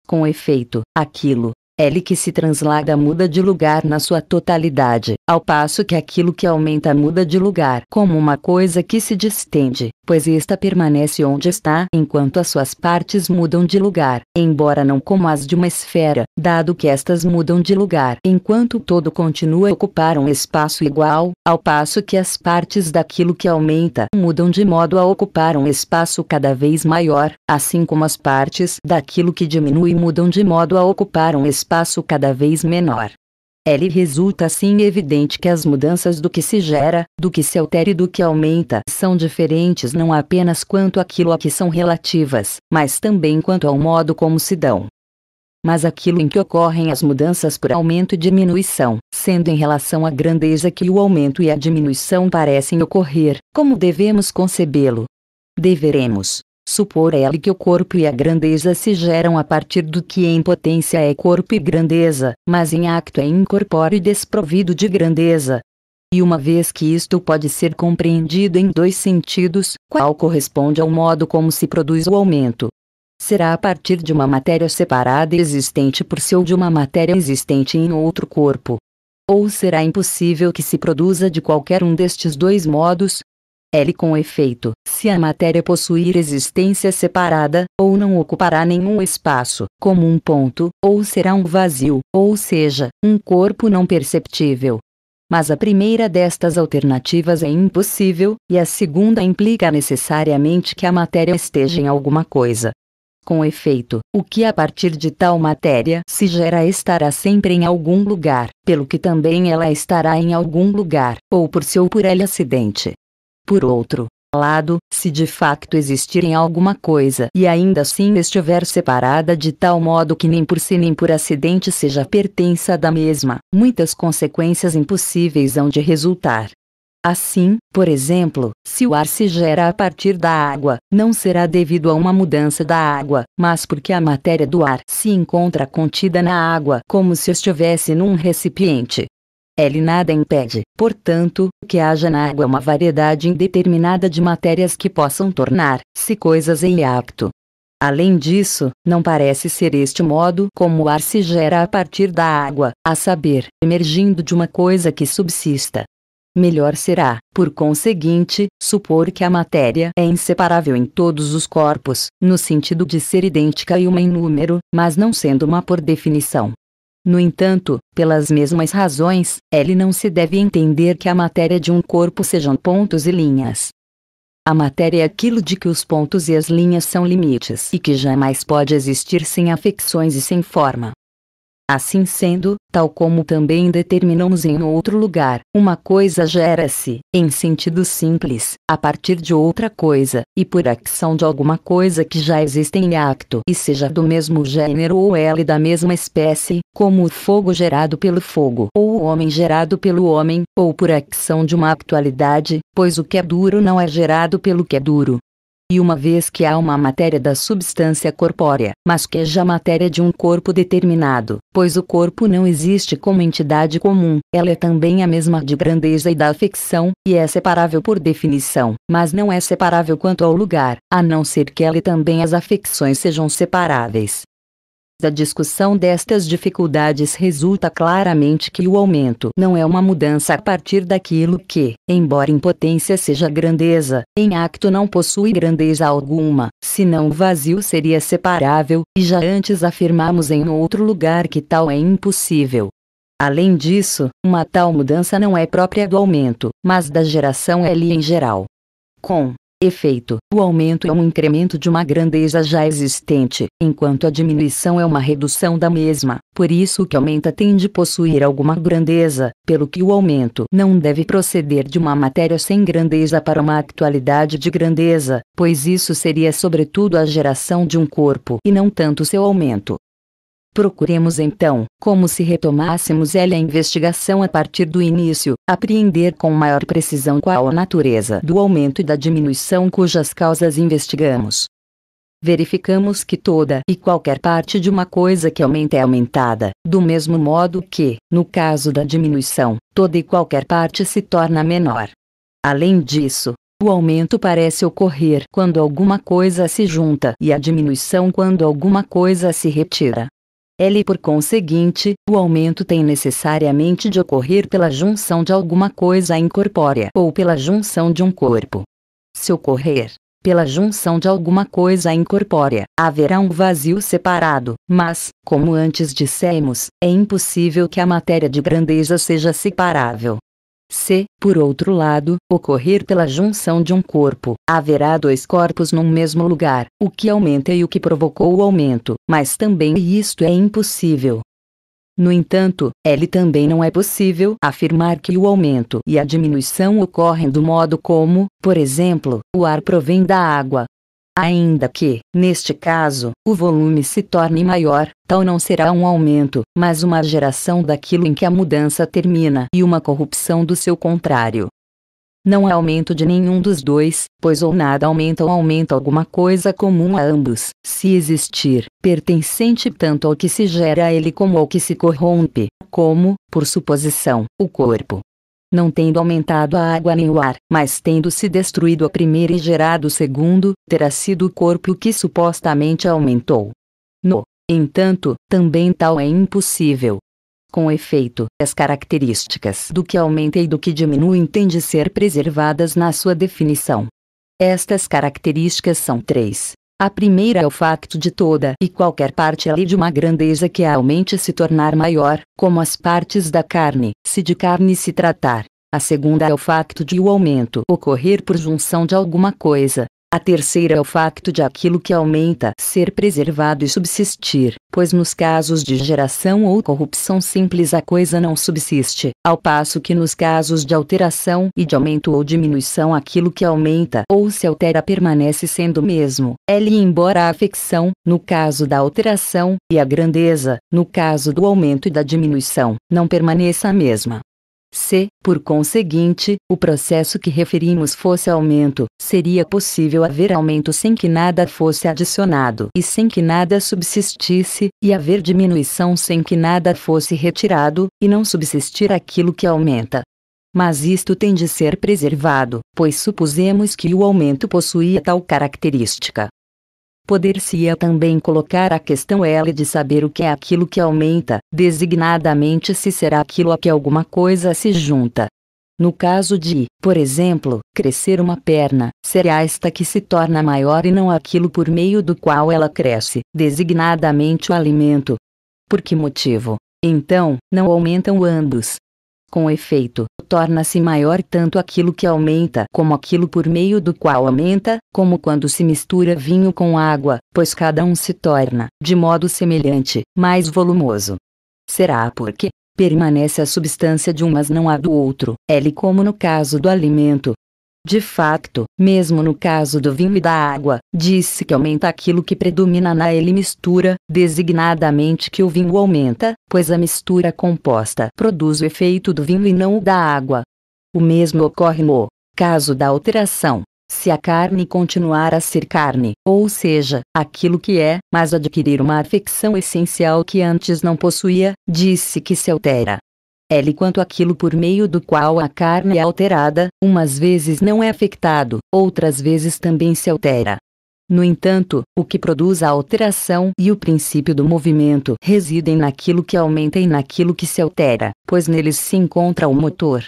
S1: Com efeito, aquilo, L que se translada muda de lugar na sua totalidade, ao passo que aquilo que aumenta muda de lugar como uma coisa que se distende, pois esta permanece onde está enquanto as suas partes mudam de lugar, embora não como as de uma esfera, dado que estas mudam de lugar enquanto todo continua a ocupar um espaço igual, ao passo que as partes daquilo que aumenta mudam de modo a ocupar um espaço cada vez maior, assim como as partes daquilo que diminui mudam de modo a ocupar um espaço cada vez menor. L resulta assim evidente que as mudanças do que se gera, do que se altera e do que aumenta são diferentes não apenas quanto àquilo a que são relativas, mas também quanto ao modo como se dão. Mas aquilo em que ocorrem as mudanças por aumento e diminuição, sendo em relação à grandeza que o aumento e a diminuição parecem ocorrer, como devemos concebê-lo? Deveremos, Supor ele que o corpo e a grandeza se geram a partir do que em potência é corpo e grandeza, mas em acto é incorpóreo e desprovido de grandeza. E uma vez que isto pode ser compreendido em dois sentidos, qual corresponde ao modo como se produz o aumento? Será a partir de uma matéria separada e existente por si ou de uma matéria existente em outro corpo? Ou será impossível que se produza de qualquer um destes dois modos, L com efeito, se a matéria possuir existência separada, ou não ocupará nenhum espaço, como um ponto, ou será um vazio, ou seja, um corpo não perceptível. Mas a primeira destas alternativas é impossível, e a segunda implica necessariamente que a matéria esteja em alguma coisa. Com efeito, o que a partir de tal matéria se gera estará sempre em algum lugar, pelo que também ela estará em algum lugar, ou por si ou por ela acidente. Por outro lado, se de facto existirem alguma coisa e ainda assim estiver separada de tal modo que nem por si nem por acidente seja pertença da mesma, muitas consequências impossíveis hão de resultar. Assim, por exemplo, se o ar se gera a partir da água, não será devido a uma mudança da água, mas porque a matéria do ar se encontra contida na água como se estivesse num recipiente, L nada impede, portanto, que haja na água uma variedade indeterminada de matérias que possam tornar-se coisas em acto. Além disso, não parece ser este modo como o ar se gera a partir da água, a saber, emergindo de uma coisa que subsista. Melhor será, por conseguinte, supor que a matéria é inseparável em todos os corpos, no sentido de ser idêntica e uma em número, mas não sendo uma por definição. No entanto, pelas mesmas razões, L não se deve entender que a matéria de um corpo sejam pontos e linhas. A matéria é aquilo de que os pontos e as linhas são limites e que jamais pode existir sem afecções e sem forma. Assim sendo, tal como também determinamos em outro lugar, uma coisa gera-se, em sentido simples, a partir de outra coisa, e por ação de alguma coisa que já existe em acto e seja do mesmo gênero ou ela da mesma espécie, como o fogo gerado pelo fogo ou o homem gerado pelo homem, ou por ação de uma actualidade, pois o que é duro não é gerado pelo que é duro, E uma vez que há uma matéria da substância corpórea, mas que é já matéria de um corpo determinado, pois o corpo não existe como entidade comum, ela é também a mesma de grandeza e da afecção, e é separável por definição, mas não é separável quanto ao lugar, a não ser que ela e também as afecções sejam separáveis. Da discussão destas dificuldades resulta claramente que o aumento não é uma mudança a partir daquilo que, embora em potência seja grandeza, em acto não possui grandeza alguma, senão o vazio seria separável, e já antes afirmamos em outro lugar que tal é impossível. Além disso, uma tal mudança não é própria do aumento, mas da geração L em geral. Com Efeito: o aumento é um incremento de uma grandeza já existente, enquanto a diminuição é uma redução da mesma. Por isso, o que aumenta tem de possuir alguma grandeza, pelo que o aumento não deve proceder de uma matéria sem grandeza para uma actualidade de grandeza, pois isso seria sobretudo a geração de um corpo e não tanto seu aumento. Procuremos então, como se retomássemos ela a investigação a partir do início, apreender com maior precisão qual a natureza do aumento e da diminuição cujas causas investigamos. Verificamos que toda e qualquer parte de uma coisa que aumenta é aumentada, do mesmo modo que, no caso da diminuição, toda e qualquer parte se torna menor. Além disso, o aumento parece ocorrer quando alguma coisa se junta e a diminuição quando alguma coisa se retira. L por conseguinte, o aumento tem necessariamente de ocorrer pela junção de alguma coisa incorpórea ou pela junção de um corpo. Se ocorrer pela junção de alguma coisa incorpórea, haverá um vazio separado, mas, como antes dissemos, é impossível que a matéria de grandeza seja separável. Se, por outro lado, ocorrer pela junção de um corpo, haverá dois corpos num mesmo lugar, o que aumenta e o que provocou o aumento, mas também isto é impossível. No entanto, ele também não é possível afirmar que o aumento e a diminuição ocorrem do modo como, por exemplo, o ar provém da água, Ainda que, neste caso, o volume se torne maior, tal não será um aumento, mas uma geração daquilo em que a mudança termina e uma corrupção do seu contrário. Não há aumento de nenhum dos dois, pois ou nada aumenta ou aumenta alguma coisa comum a ambos, se existir, pertencente tanto ao que se gera a ele como ao que se corrompe, como, por suposição, o corpo não tendo aumentado a água nem o ar, mas tendo se destruído a primeira e gerado o segundo, terá sido o corpo que supostamente aumentou. No entanto, também tal é impossível. Com efeito, as características do que aumenta e do que diminui têm de ser preservadas na sua definição. Estas características são três. A primeira é o facto de toda e qualquer parte ali de uma grandeza que aumente se tornar maior, como as partes da carne, se de carne se tratar. A segunda é o facto de o aumento ocorrer por junção de alguma coisa, a terceira é o facto de aquilo que aumenta ser preservado e subsistir, pois nos casos de geração ou corrupção simples a coisa não subsiste, ao passo que nos casos de alteração e de aumento ou diminuição aquilo que aumenta ou se altera permanece sendo o mesmo. L embora a afecção, no caso da alteração, e a grandeza, no caso do aumento e da diminuição, não permaneça a mesma. Se, por conseguinte, o processo que referimos fosse aumento, seria possível haver aumento sem que nada fosse adicionado e sem que nada subsistisse, e haver diminuição sem que nada fosse retirado, e não subsistir aquilo que aumenta. Mas isto tem de ser preservado, pois supusemos que o aumento possuía tal característica. Poder-se-ia também colocar a questão L de saber o que é aquilo que aumenta, designadamente se será aquilo a que alguma coisa se junta. No caso de, por exemplo, crescer uma perna, será esta que se torna maior e não aquilo por meio do qual ela cresce, designadamente o alimento. Por que motivo? Então, não aumentam ambos, com efeito, torna-se maior tanto aquilo que aumenta como aquilo por meio do qual aumenta, como quando se mistura vinho com água, pois cada um se torna, de modo semelhante, mais volumoso. Será porque permanece a substância de um mas não a do outro, L como no caso do alimento, de facto, mesmo no caso do vinho e da água, disse que aumenta aquilo que predomina na ele mistura, designadamente que o vinho aumenta, pois a mistura composta produz o efeito do vinho e não o da água. O mesmo ocorre no caso da alteração. se a carne continuar a ser carne, ou seja, aquilo que é, mas adquirir uma afecção essencial que antes não possuía, disse que se altera. L quanto aquilo por meio do qual a carne é alterada, umas vezes não é afetado, outras vezes também se altera. No entanto, o que produz a alteração e o princípio do movimento residem naquilo que aumenta e naquilo que se altera, pois neles se encontra o motor.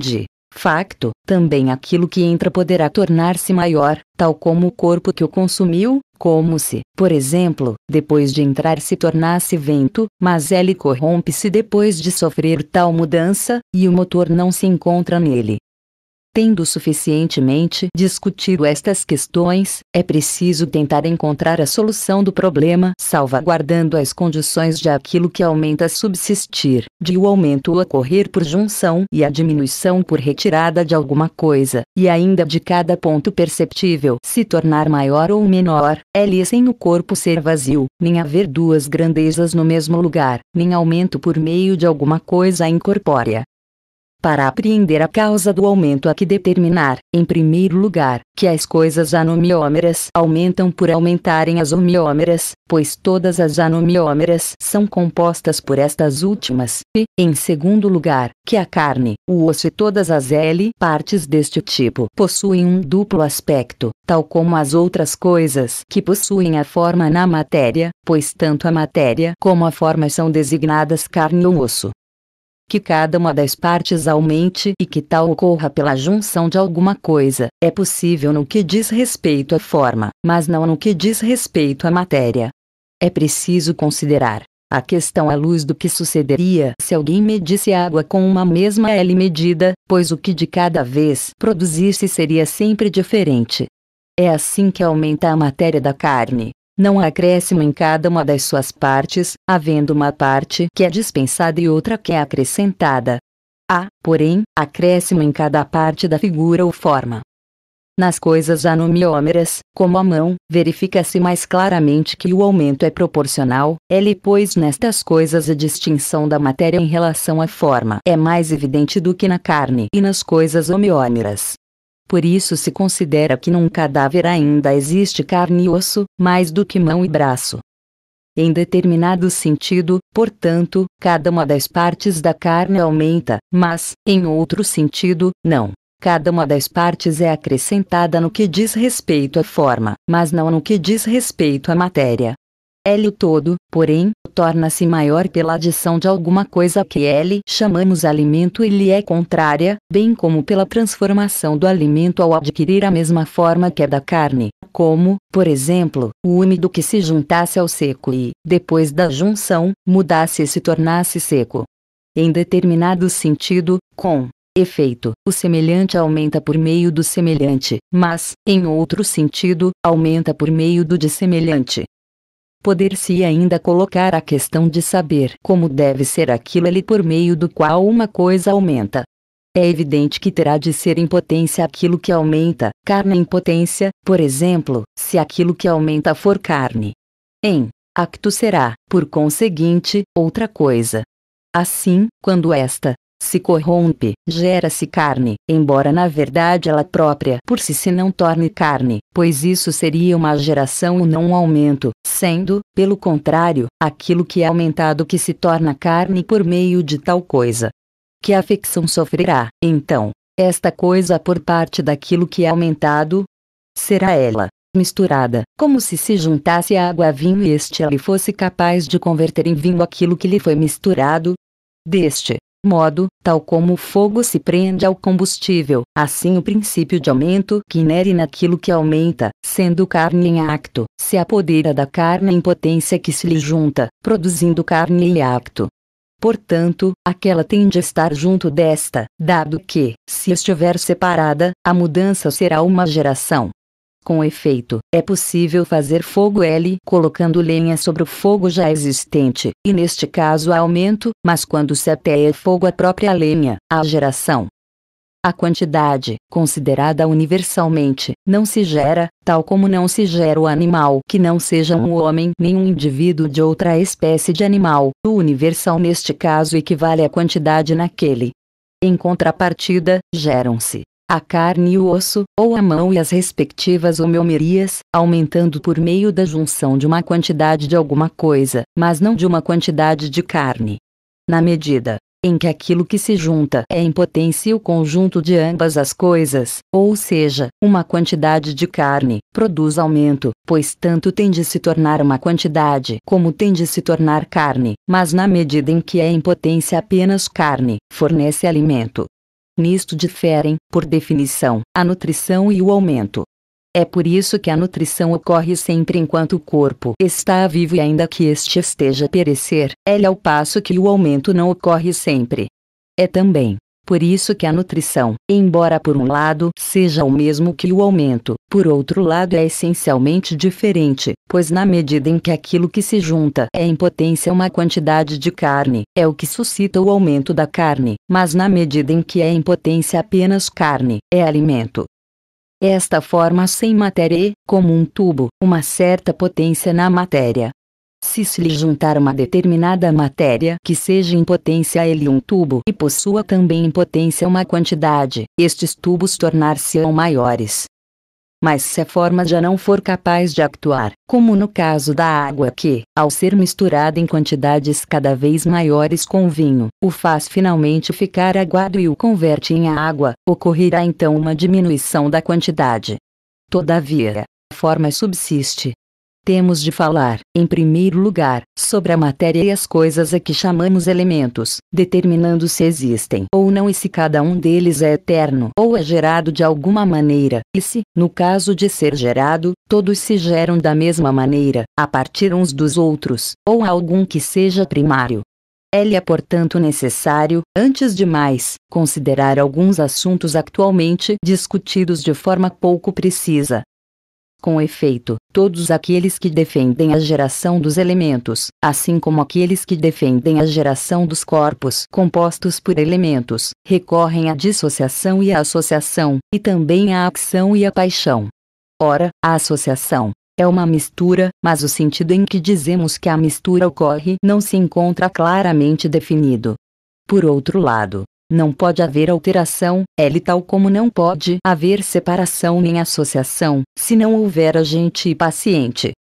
S1: De facto, também aquilo que entra poderá tornar-se maior, tal como o corpo que o consumiu, como se, por exemplo, depois de entrar se tornasse vento, mas ele corrompe-se depois de sofrer tal mudança, e o motor não se encontra nele. Tendo suficientemente discutido estas questões, é preciso tentar encontrar a solução do problema, salvaguardando as condições de aquilo que aumenta subsistir, de o aumento ocorrer por junção e a diminuição por retirada de alguma coisa, e ainda de cada ponto perceptível se tornar maior ou menor, é sem o corpo ser vazio, nem haver duas grandezas no mesmo lugar, nem aumento por meio de alguma coisa incorpórea. Para apreender a causa do aumento há que determinar, em primeiro lugar, que as coisas anomiômeras aumentam por aumentarem as homiômeras, pois todas as anomiômeras são compostas por estas últimas, e, em segundo lugar, que a carne, o osso e todas as L partes deste tipo possuem um duplo aspecto, tal como as outras coisas que possuem a forma na matéria, pois tanto a matéria como a forma são designadas carne ou osso que cada uma das partes aumente e que tal ocorra pela junção de alguma coisa, é possível no que diz respeito à forma, mas não no que diz respeito à matéria. É preciso considerar a questão à luz do que sucederia se alguém medisse água com uma mesma L medida, pois o que de cada vez produzisse seria sempre diferente. É assim que aumenta a matéria da carne, não há acréscimo em cada uma das suas partes, havendo uma parte que é dispensada e outra que é acrescentada. Há, porém, acréscimo em cada parte da figura ou forma. Nas coisas anomiômeras, como a mão, verifica-se mais claramente que o aumento é proporcional, ele pois nestas coisas a distinção da matéria em relação à forma é mais evidente do que na carne e nas coisas homiômeras. Por isso se considera que num cadáver ainda existe carne e osso, mais do que mão e braço. Em determinado sentido, portanto, cada uma das partes da carne aumenta, mas, em outro sentido, não. Cada uma das partes é acrescentada no que diz respeito à forma, mas não no que diz respeito à matéria. L todo, porém, torna-se maior pela adição de alguma coisa que L chamamos alimento e lhe é contrária, bem como pela transformação do alimento ao adquirir a mesma forma que a da carne, como, por exemplo, o úmido que se juntasse ao seco e, depois da junção, mudasse e se tornasse seco. Em determinado sentido, com efeito, o semelhante aumenta por meio do semelhante, mas, em outro sentido, aumenta por meio do dissemelhante poder-se ainda colocar a questão de saber como deve ser aquilo ali por meio do qual uma coisa aumenta. É evidente que terá de ser em potência aquilo que aumenta, carne em potência, por exemplo, se aquilo que aumenta for carne. Em acto será, por conseguinte, outra coisa. Assim, quando esta, se corrompe, gera-se carne, embora na verdade ela própria por si se não torne carne, pois isso seria uma geração ou não um aumento, sendo, pelo contrário, aquilo que é aumentado que se torna carne por meio de tal coisa. Que a afecção sofrerá, então, esta coisa por parte daquilo que é aumentado? Será ela misturada, como se se juntasse água a vinho e este ali fosse capaz de converter em vinho aquilo que lhe foi misturado? Deste modo, tal como o fogo se prende ao combustível, assim o princípio de aumento que inere naquilo que aumenta, sendo carne em acto, se apodera da carne em potência que se lhe junta, produzindo carne em acto. Portanto, aquela tende a estar junto desta, dado que, se estiver separada, a mudança será uma geração. Com efeito, é possível fazer fogo L colocando lenha sobre o fogo já existente, e neste caso há aumento, mas quando se ateia fogo a própria lenha, há geração. A quantidade, considerada universalmente, não se gera, tal como não se gera o animal que não seja um homem nem um indivíduo de outra espécie de animal. O universal neste caso equivale à quantidade naquele. Em contrapartida, geram-se a carne e o osso, ou a mão e as respectivas homeomerias, aumentando por meio da junção de uma quantidade de alguma coisa, mas não de uma quantidade de carne. Na medida em que aquilo que se junta é em potência o conjunto de ambas as coisas, ou seja, uma quantidade de carne, produz aumento, pois tanto tem de se tornar uma quantidade como tem de se tornar carne, mas na medida em que é em potência apenas carne, fornece alimento. Nisto diferem, por definição, a nutrição e o aumento. É por isso que a nutrição ocorre sempre enquanto o corpo está vivo e ainda que este esteja a perecer, é ao passo que o aumento não ocorre sempre. É também por isso que a nutrição, embora por um lado seja o mesmo que o aumento, por outro lado é essencialmente diferente, pois na medida em que aquilo que se junta é em potência uma quantidade de carne, é o que suscita o aumento da carne, mas na medida em que é em potência apenas carne, é alimento. Esta forma sem matéria e, como um tubo, uma certa potência na matéria. Se se lhe juntar uma determinada matéria que seja em potência a ele um tubo e possua também em potência uma quantidade, estes tubos tornar-se-ão maiores. Mas se a forma já não for capaz de actuar, como no caso da água que, ao ser misturada em quantidades cada vez maiores com vinho, o faz finalmente ficar aguado e o converte em água, ocorrerá então uma diminuição da quantidade. Todavia, a forma subsiste, temos de falar, em primeiro lugar, sobre a matéria e as coisas a que chamamos elementos, determinando se existem ou não e se cada um deles é eterno ou é gerado de alguma maneira, e se, no caso de ser gerado, todos se geram da mesma maneira, a partir uns dos outros, ou algum que seja primário. É portanto necessário, antes de mais, considerar alguns assuntos atualmente discutidos de forma pouco precisa, com efeito, todos aqueles que defendem a geração dos elementos, assim como aqueles que defendem a geração dos corpos compostos por elementos, recorrem à dissociação e à associação, e também à ação e à paixão. Ora, a associação é uma mistura, mas o sentido em que dizemos que a mistura ocorre não se encontra claramente definido. Por outro lado, não pode haver alteração, L tal como não pode haver separação nem associação, se não houver agente e paciente.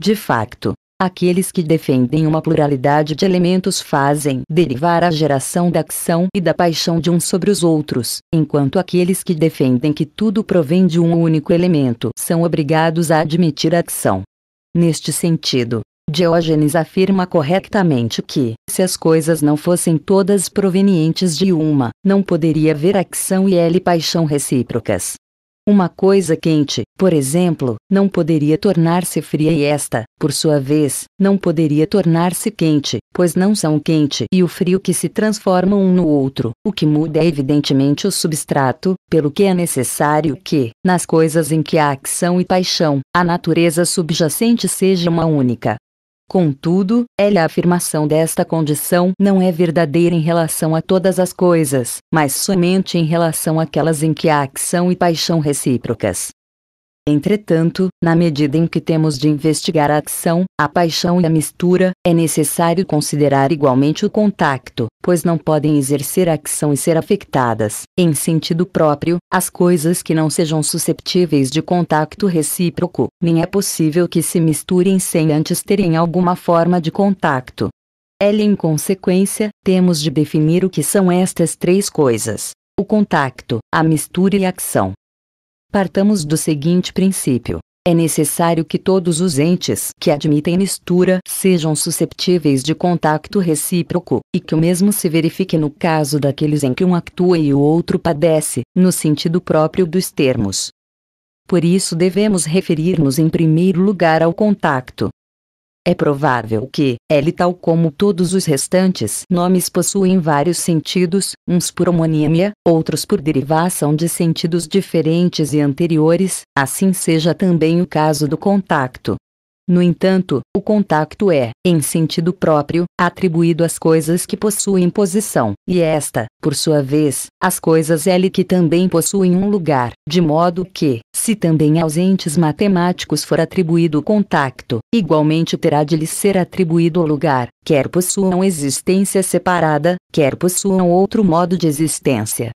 S1: De facto, aqueles que defendem uma pluralidade de elementos fazem derivar a geração da ação e da paixão de uns sobre os outros, enquanto aqueles que defendem que tudo provém de um único elemento são obrigados a admitir a ação. Neste sentido, Diógenes afirma corretamente que, se as coisas não fossem todas provenientes de uma, não poderia haver ação e L paixão recíprocas. Uma coisa quente, por exemplo, não poderia tornar-se fria e esta, por sua vez, não poderia tornar-se quente, pois não são quente e o frio que se transformam um no outro. O que muda é evidentemente o substrato, pelo que é necessário que, nas coisas em que há ação e paixão, a natureza subjacente seja uma única. Contudo, ela a afirmação desta condição não é verdadeira em relação a todas as coisas, mas somente em relação àquelas em que há ação e paixão recíprocas. Entretanto, na medida em que temos de investigar a ação, a paixão e a mistura, é necessário considerar igualmente o contacto, pois não podem exercer ação e ser afetadas, em sentido próprio, as coisas que não sejam susceptíveis de contacto recíproco, nem é possível que se misturem sem antes terem alguma forma de contacto. L em consequência, temos de definir o que são estas três coisas: o contacto, a mistura e a ação. Partamos do seguinte princípio. É necessário que todos os entes que admitem mistura sejam susceptíveis de contato recíproco, e que o mesmo se verifique no caso daqueles em que um atua e o outro padece, no sentido próprio dos termos. Por isso devemos referir-nos em primeiro lugar ao contacto, é provável que, L tal como todos os restantes nomes possuem vários sentidos, uns por homonímia, outros por derivação de sentidos diferentes e anteriores, assim seja também o caso do contacto. No entanto, o contacto é, em sentido próprio, atribuído às coisas que possuem posição, e esta, por sua vez, às coisas L que também possuem um lugar, de modo que, se também aos entes matemáticos for atribuído o contacto, igualmente terá de lhes ser atribuído o lugar, quer possuam existência separada, quer possuam outro modo de existência.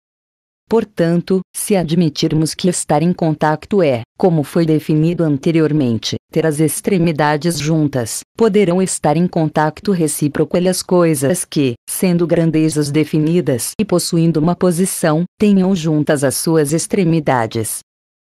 S1: Portanto, se admitirmos que estar em contacto é, como foi definido anteriormente, ter as extremidades juntas, poderão estar em contacto recíproco as coisas que, sendo grandezas definidas e possuindo uma posição, tenham juntas as suas extremidades.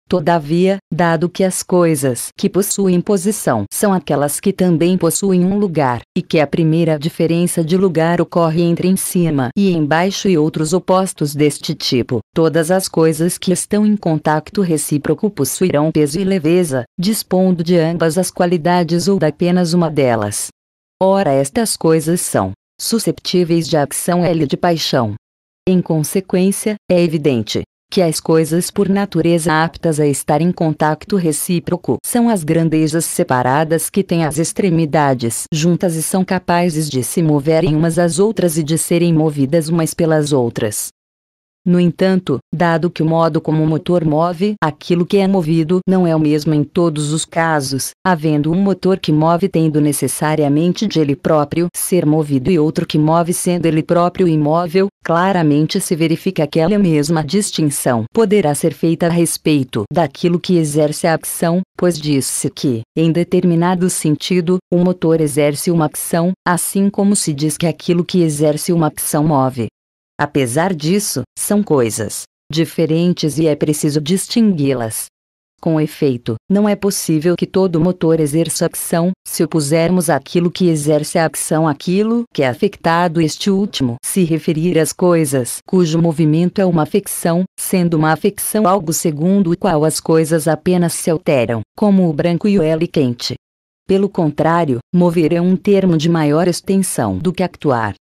S1: Todavia, dado que as coisas que possuem posição são aquelas que também possuem um lugar, e que a primeira diferença de lugar ocorre entre em cima e embaixo e outros opostos deste tipo, todas as coisas que estão em contacto recíproco possuirão peso e leveza, dispondo de ambas as qualidades ou de apenas uma delas. Ora, estas coisas são susceptíveis de ação L de paixão. Em consequência, é evidente que as coisas por natureza aptas a estar em contacto recíproco são as grandezas separadas que têm as extremidades juntas e são capazes de se moverem umas às outras e de serem movidas umas pelas outras. No entanto, dado que o modo como o motor move aquilo que é movido não é o mesmo em todos os casos, havendo um motor que move tendo necessariamente de ele próprio ser movido e outro que move sendo ele próprio imóvel, claramente se verifica aquela mesma distinção poderá ser feita a respeito daquilo que exerce a ação, pois diz-se que, em determinado sentido, o motor exerce uma ação, assim como se diz que aquilo que exerce uma ação move. Apesar disso, são coisas diferentes e é preciso distingui-las. Com efeito, não é possível que todo motor exerça ação, se opusermos àquilo que exerce a ação àquilo que é afetado este último se referir às coisas cujo movimento é uma afecção, sendo uma afecção algo segundo o qual as coisas apenas se alteram, como o branco e o L quente. Pelo contrário, mover é um termo de maior extensão do que actuar,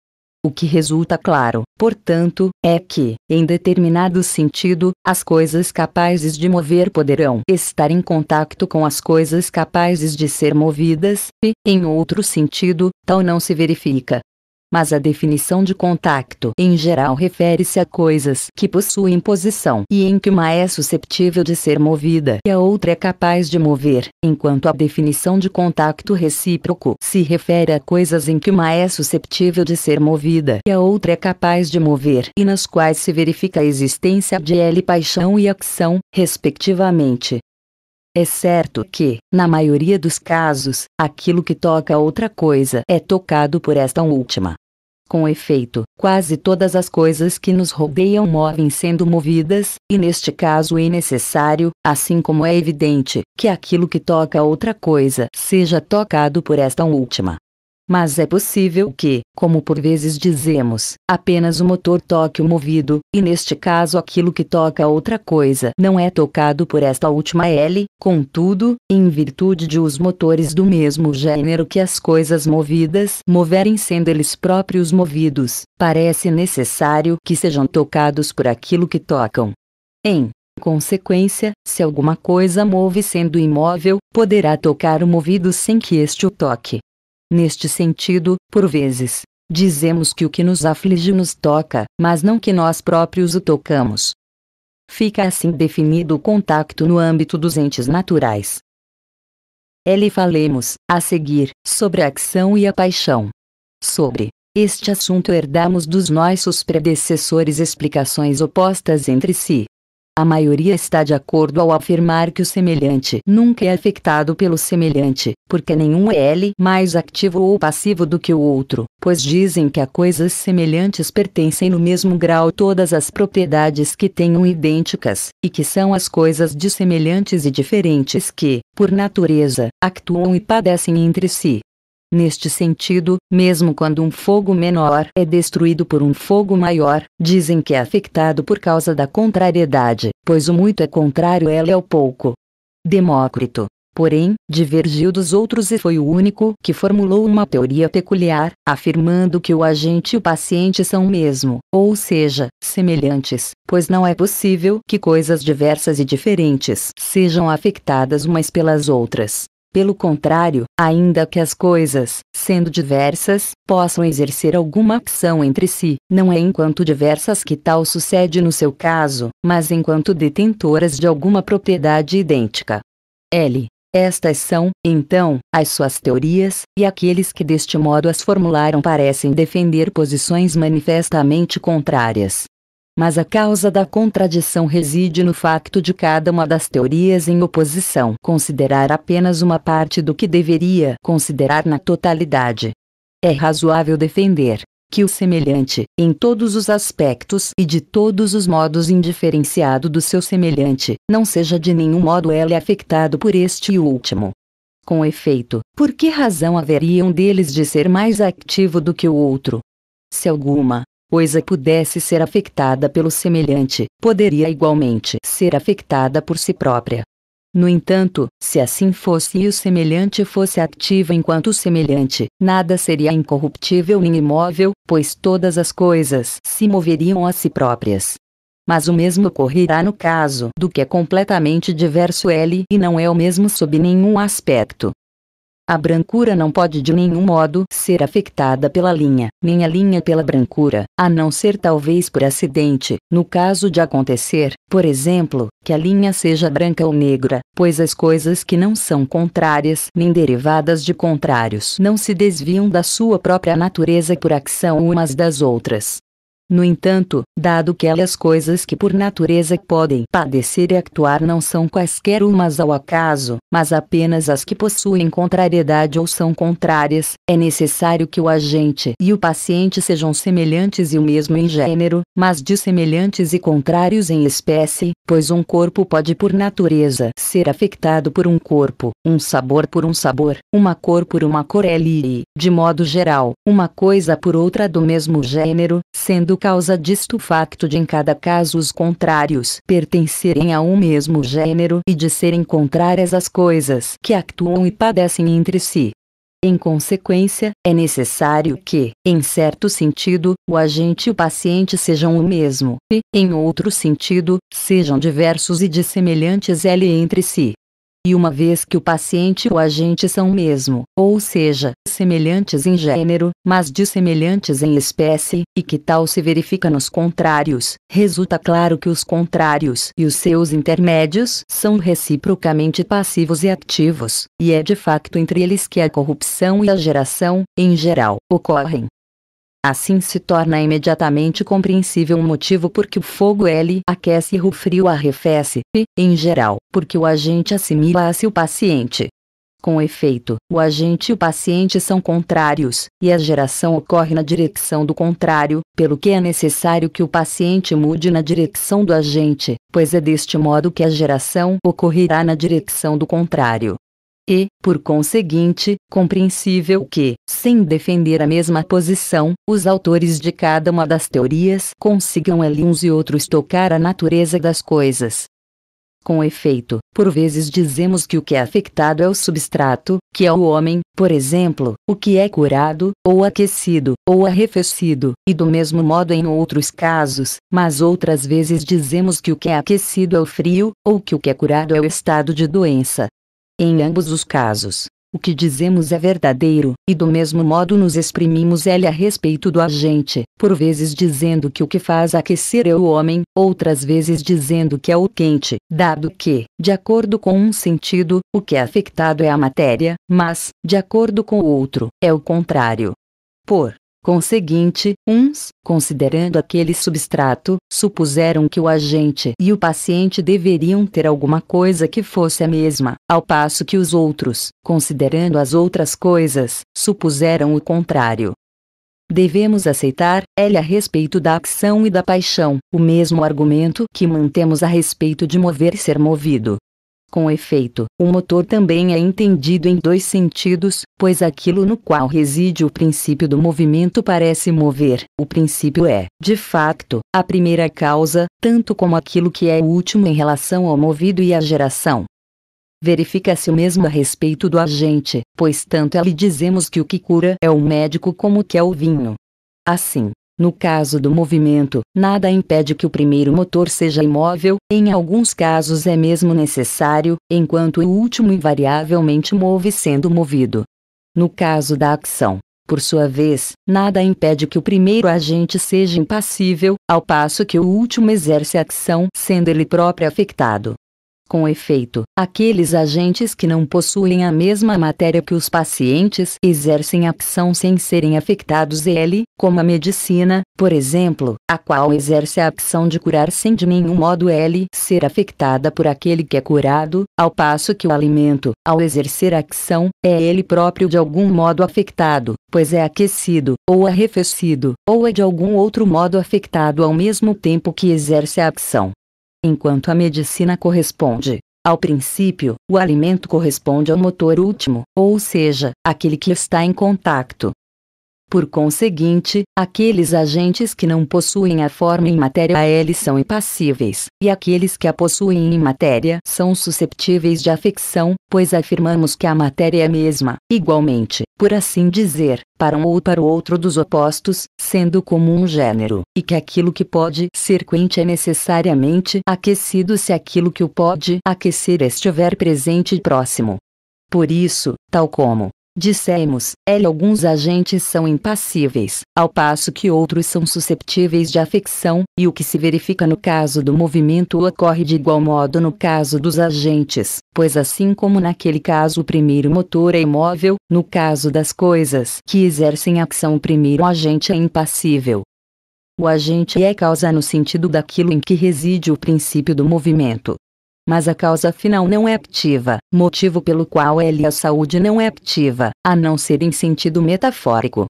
S1: o que resulta claro, portanto, é que, em determinado sentido, as coisas capazes de mover poderão estar em contato com as coisas capazes de ser movidas, e, em outro sentido, tal não se verifica mas a definição de contacto em geral refere-se a coisas que possuem posição e em que uma é susceptível de ser movida e a outra é capaz de mover, enquanto a definição de contacto recíproco se refere a coisas em que uma é susceptível de ser movida e a outra é capaz de mover e nas quais se verifica a existência de L paixão e ação, respectivamente. É certo que, na maioria dos casos, aquilo que toca outra coisa é tocado por esta última. Com efeito, quase todas as coisas que nos rodeiam movem sendo movidas, e neste caso é necessário, assim como é evidente, que aquilo que toca outra coisa seja tocado por esta última. Mas é possível que, como por vezes dizemos, apenas o motor toque o movido, e neste caso aquilo que toca outra coisa não é tocado por esta última L, contudo, em virtude de os motores do mesmo gênero que as coisas movidas moverem sendo eles próprios movidos, parece necessário que sejam tocados por aquilo que tocam. Em consequência, se alguma coisa move sendo imóvel, poderá tocar o movido sem que este o toque. Neste sentido, por vezes, dizemos que o que nos aflige nos toca, mas não que nós próprios o tocamos. Fica assim definido o contacto no âmbito dos entes naturais. Ele falemos, a seguir, sobre a ação e a paixão. Sobre este assunto herdamos dos nossos predecessores explicações opostas entre si, a maioria está de acordo ao afirmar que o semelhante nunca é afetado pelo semelhante, porque nenhum é ele mais ativo ou passivo do que o outro, pois dizem que a coisas semelhantes pertencem no mesmo grau todas as propriedades que tenham idênticas, e que são as coisas de semelhantes e diferentes que, por natureza, actuam e padecem entre si. Neste sentido, mesmo quando um fogo menor é destruído por um fogo maior, dizem que é afetado por causa da contrariedade, pois o muito é contrário ela ao pouco. Demócrito, porém, divergiu dos outros e foi o único que formulou uma teoria peculiar, afirmando que o agente e o paciente são o mesmo, ou seja, semelhantes, pois não é possível que coisas diversas e diferentes sejam afetadas umas pelas outras. Pelo contrário, ainda que as coisas, sendo diversas, possam exercer alguma ação entre si, não é enquanto diversas que tal sucede no seu caso, mas enquanto detentoras de alguma propriedade idêntica. L. Estas são, então, as suas teorias, e aqueles que deste modo as formularam parecem defender posições manifestamente contrárias. Mas a causa da contradição reside no facto de cada uma das teorias em oposição considerar apenas uma parte do que deveria considerar na totalidade. É razoável defender que o semelhante, em todos os aspectos e de todos os modos indiferenciado do seu semelhante, não seja de nenhum modo ele afetado por este último. Com efeito, por que razão haveria um deles de ser mais ativo do que o outro? Se alguma coisa pudesse ser afetada pelo semelhante, poderia igualmente ser afetada por si própria. No entanto, se assim fosse e o semelhante fosse ativo enquanto semelhante, nada seria incorruptível nem imóvel, pois todas as coisas se moveriam a si próprias. Mas o mesmo ocorrerá no caso do que é completamente diverso L e não é o mesmo sob nenhum aspecto. A brancura não pode de nenhum modo ser afetada pela linha, nem a linha pela brancura, a não ser talvez por acidente, no caso de acontecer, por exemplo, que a linha seja branca ou negra, pois as coisas que não são contrárias nem derivadas de contrários não se desviam da sua própria natureza por ação umas das outras. No entanto, dado que elas coisas que por natureza podem padecer e actuar não são quaisquer umas ao acaso, mas apenas as que possuem contrariedade ou são contrárias, é necessário que o agente e o paciente sejam semelhantes e o mesmo em gênero, mas dissemelhantes e contrários em espécie, pois um corpo pode por natureza ser afetado por um corpo, um sabor por um sabor, uma cor por uma cor e, de modo geral, uma coisa por outra do mesmo gênero, sendo causa disto o facto de em cada caso os contrários pertencerem a um mesmo gênero e de serem contrárias as coisas que actuam e padecem entre si. Em consequência, é necessário que, em certo sentido, o agente e o paciente sejam o mesmo, e, em outro sentido, sejam diversos e dissemelhantes ele entre si e uma vez que o paciente e o agente são o mesmo, ou seja, semelhantes em gênero, mas dissemelhantes em espécie, e que tal se verifica nos contrários, resulta claro que os contrários e os seus intermédios são reciprocamente passivos e ativos, e é de facto entre eles que a corrupção e a geração, em geral, ocorrem. Assim se torna imediatamente compreensível o motivo por que o fogo L aquece e o frio arrefece, e, em geral, porque o agente assimila-se o paciente. Com efeito, o agente e o paciente são contrários, e a geração ocorre na direção do contrário, pelo que é necessário que o paciente mude na direção do agente, pois é deste modo que a geração ocorrerá na direção do contrário. E, por conseguinte, compreensível que, sem defender a mesma posição, os autores de cada uma das teorias consigam ali uns e outros tocar a natureza das coisas. Com efeito, por vezes dizemos que o que é afetado é o substrato, que é o homem, por exemplo, o que é curado, ou aquecido, ou arrefecido, e do mesmo modo em outros casos, mas outras vezes dizemos que o que é aquecido é o frio, ou que o que é curado é o estado de doença. Em ambos os casos, o que dizemos é verdadeiro, e do mesmo modo nos exprimimos ele a respeito do agente, por vezes dizendo que o que faz aquecer é o homem, outras vezes dizendo que é o quente, dado que, de acordo com um sentido, o que é afetado é a matéria, mas, de acordo com o outro, é o contrário. Por Conseguinte, uns, considerando aquele substrato, supuseram que o agente e o paciente deveriam ter alguma coisa que fosse a mesma, ao passo que os outros, considerando as outras coisas, supuseram o contrário. Devemos aceitar, L a respeito da ação e da paixão, o mesmo argumento que mantemos a respeito de mover e ser movido. Com efeito, o motor também é entendido em dois sentidos, pois aquilo no qual reside o princípio do movimento parece mover. O princípio é, de facto, a primeira causa, tanto como aquilo que é o último em relação ao movido e à geração. Verifica-se o mesmo a respeito do agente, pois tanto lhe dizemos que o que cura é o médico como que é o vinho. Assim, no caso do movimento, nada impede que o primeiro motor seja imóvel, em alguns casos é mesmo necessário, enquanto o último invariavelmente move sendo movido. No caso da ação, por sua vez, nada impede que o primeiro agente seja impassível, ao passo que o último exerce a ação sendo ele próprio afetado. Com efeito, aqueles agentes que não possuem a mesma matéria que os pacientes exercem ação sem serem afetados ele, como a medicina, por exemplo, a qual exerce a ação de curar sem de nenhum modo ele ser afetada por aquele que é curado, ao passo que o alimento, ao exercer a ação, é ele próprio de algum modo afetado, pois é aquecido, ou arrefecido, ou é de algum outro modo afetado ao mesmo tempo que exerce a ação enquanto a medicina corresponde ao princípio, o alimento corresponde ao motor último, ou seja, aquele que está em contato por conseguinte, aqueles agentes que não possuem a forma em matéria L são impassíveis, e aqueles que a possuem em matéria são susceptíveis de afecção, pois afirmamos que a matéria é a mesma, igualmente, por assim dizer, para um ou para o outro dos opostos, sendo comum um gênero, e que aquilo que pode ser quente é necessariamente aquecido se aquilo que o pode aquecer estiver presente e próximo. Por isso, tal como Dissemos, L alguns agentes são impassíveis, ao passo que outros são susceptíveis de afecção, e o que se verifica no caso do movimento ocorre de igual modo no caso dos agentes, pois assim como naquele caso o primeiro motor é imóvel, no caso das coisas que exercem ação o primeiro agente é impassível. O agente é causa no sentido daquilo em que reside o princípio do movimento, mas a causa final não é ativa, motivo pelo qual L a saúde não é ativa, a não ser em sentido metafórico.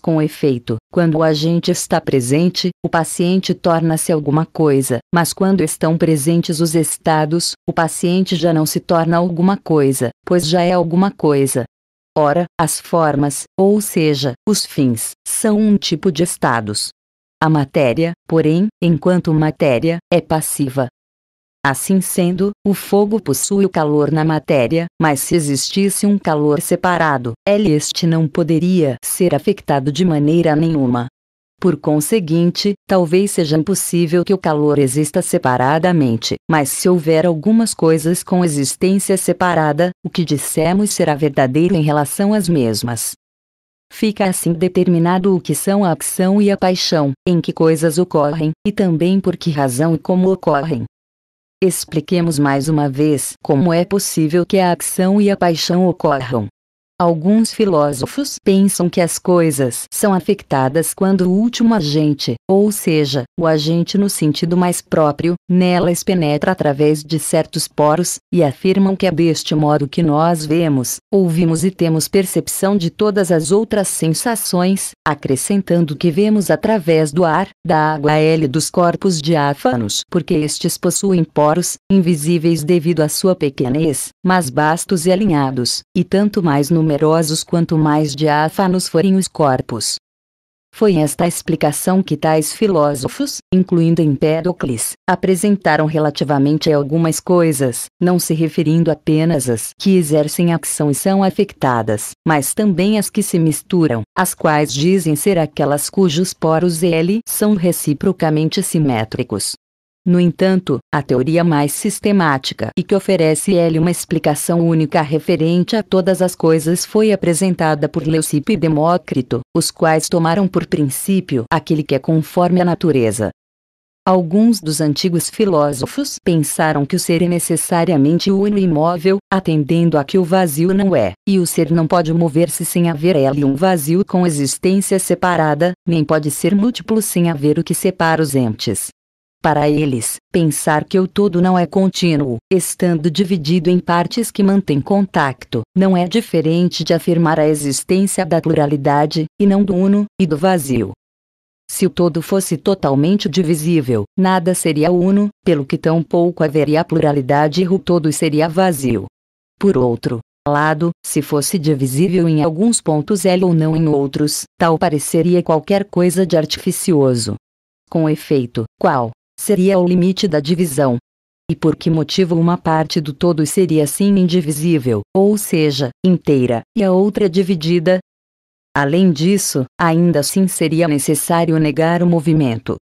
S1: Com efeito, quando o agente está presente, o paciente torna-se alguma coisa, mas quando estão presentes os estados, o paciente já não se torna alguma coisa, pois já é alguma coisa. Ora, as formas, ou seja, os fins, são um tipo de estados. A matéria, porém, enquanto matéria, é passiva, Assim sendo, o fogo possui o calor na matéria, mas se existisse um calor separado, ele este não poderia ser afetado de maneira nenhuma. Por conseguinte, talvez seja impossível que o calor exista separadamente, mas se houver algumas coisas com existência separada, o que dissemos será verdadeiro em relação às mesmas. Fica assim determinado o que são a ação e a paixão, em que coisas ocorrem, e também por que razão e como ocorrem. Expliquemos mais uma vez como é possível que a ação e a paixão ocorram. Alguns filósofos pensam que as coisas são afetadas quando o último agente, ou seja, o agente no sentido mais próprio, nelas penetra através de certos poros, e afirmam que é deste modo que nós vemos, ouvimos e temos percepção de todas as outras sensações, acrescentando que vemos através do ar, da água L dos corpos diáfanos, porque estes possuem poros, invisíveis devido à sua pequenez, mas bastos e alinhados, e tanto mais no numerosos quanto mais diáfanos forem os corpos. Foi esta a explicação que tais filósofos, incluindo Empédocles, apresentaram relativamente a algumas coisas, não se referindo apenas às que exercem ação e são afetadas, mas também às que se misturam, as quais dizem ser aquelas cujos poros L são reciprocamente simétricos, no entanto, a teoria mais sistemática e que oferece ele uma explicação única referente a todas as coisas foi apresentada por Leucipo e Demócrito, os quais tomaram por princípio aquele que é conforme a natureza. Alguns dos antigos filósofos pensaram que o ser é necessariamente uno e imóvel, atendendo a que o vazio não é, e o ser não pode mover-se sem haver ele um vazio com existência separada, nem pode ser múltiplo sem haver o que separa os entes. Para eles, pensar que o todo não é contínuo, estando dividido em partes que mantêm contato, não é diferente de afirmar a existência da pluralidade, e não do uno, e do vazio. Se o todo fosse totalmente divisível, nada seria uno, pelo que tão pouco haveria pluralidade e o todo seria vazio. Por outro lado, se fosse divisível em alguns pontos L ou não em outros, tal pareceria qualquer coisa de artificioso. Com efeito, qual, seria o limite da divisão. E por que motivo uma parte do todo seria assim indivisível, ou seja, inteira, e a outra dividida? Além disso, ainda assim seria necessário negar o movimento.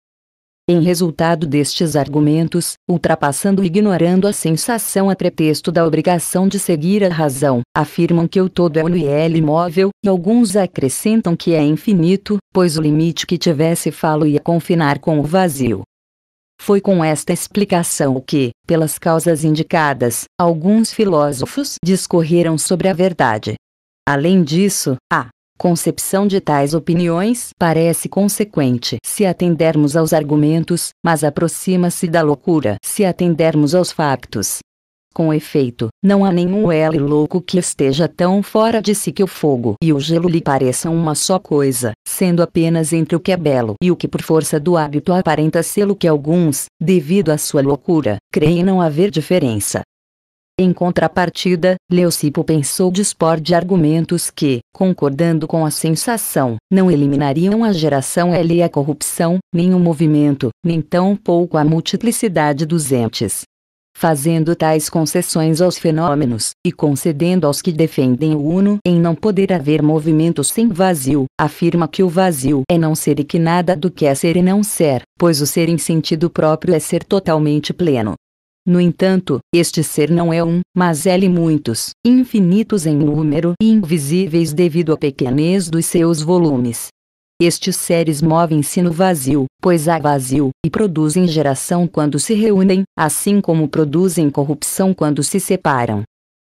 S1: Em resultado destes argumentos, ultrapassando e ignorando a sensação a pretexto da obrigação de seguir a razão, afirmam que o todo é uno imóvel, e alguns acrescentam que é infinito, pois o limite que tivesse falo ia confinar com o vazio. Foi com esta explicação que, pelas causas indicadas, alguns filósofos discorreram sobre a verdade. Além disso, a concepção de tais opiniões parece consequente se atendermos aos argumentos, mas aproxima-se da loucura se atendermos aos factos. Com efeito, não há nenhum L louco que esteja tão fora de si que o fogo e o gelo lhe pareçam uma só coisa, sendo apenas entre o que é belo e o que por força do hábito aparenta ser o que alguns, devido à sua loucura, creem não haver diferença. Em contrapartida, Leucipo pensou dispor de argumentos que, concordando com a sensação, não eliminariam a geração L e a corrupção, nem o movimento, nem tão pouco a multiplicidade dos entes fazendo tais concessões aos fenômenos, e concedendo aos que defendem o uno em não poder haver movimento sem vazio, afirma que o vazio é não ser e que nada do que é ser e não ser, pois o ser em sentido próprio é ser totalmente pleno. No entanto, este ser não é um, mas ele muitos, infinitos em número e invisíveis devido à pequenez dos seus volumes, estes seres movem-se no vazio, pois há vazio, e produzem geração quando se reúnem, assim como produzem corrupção quando se separam.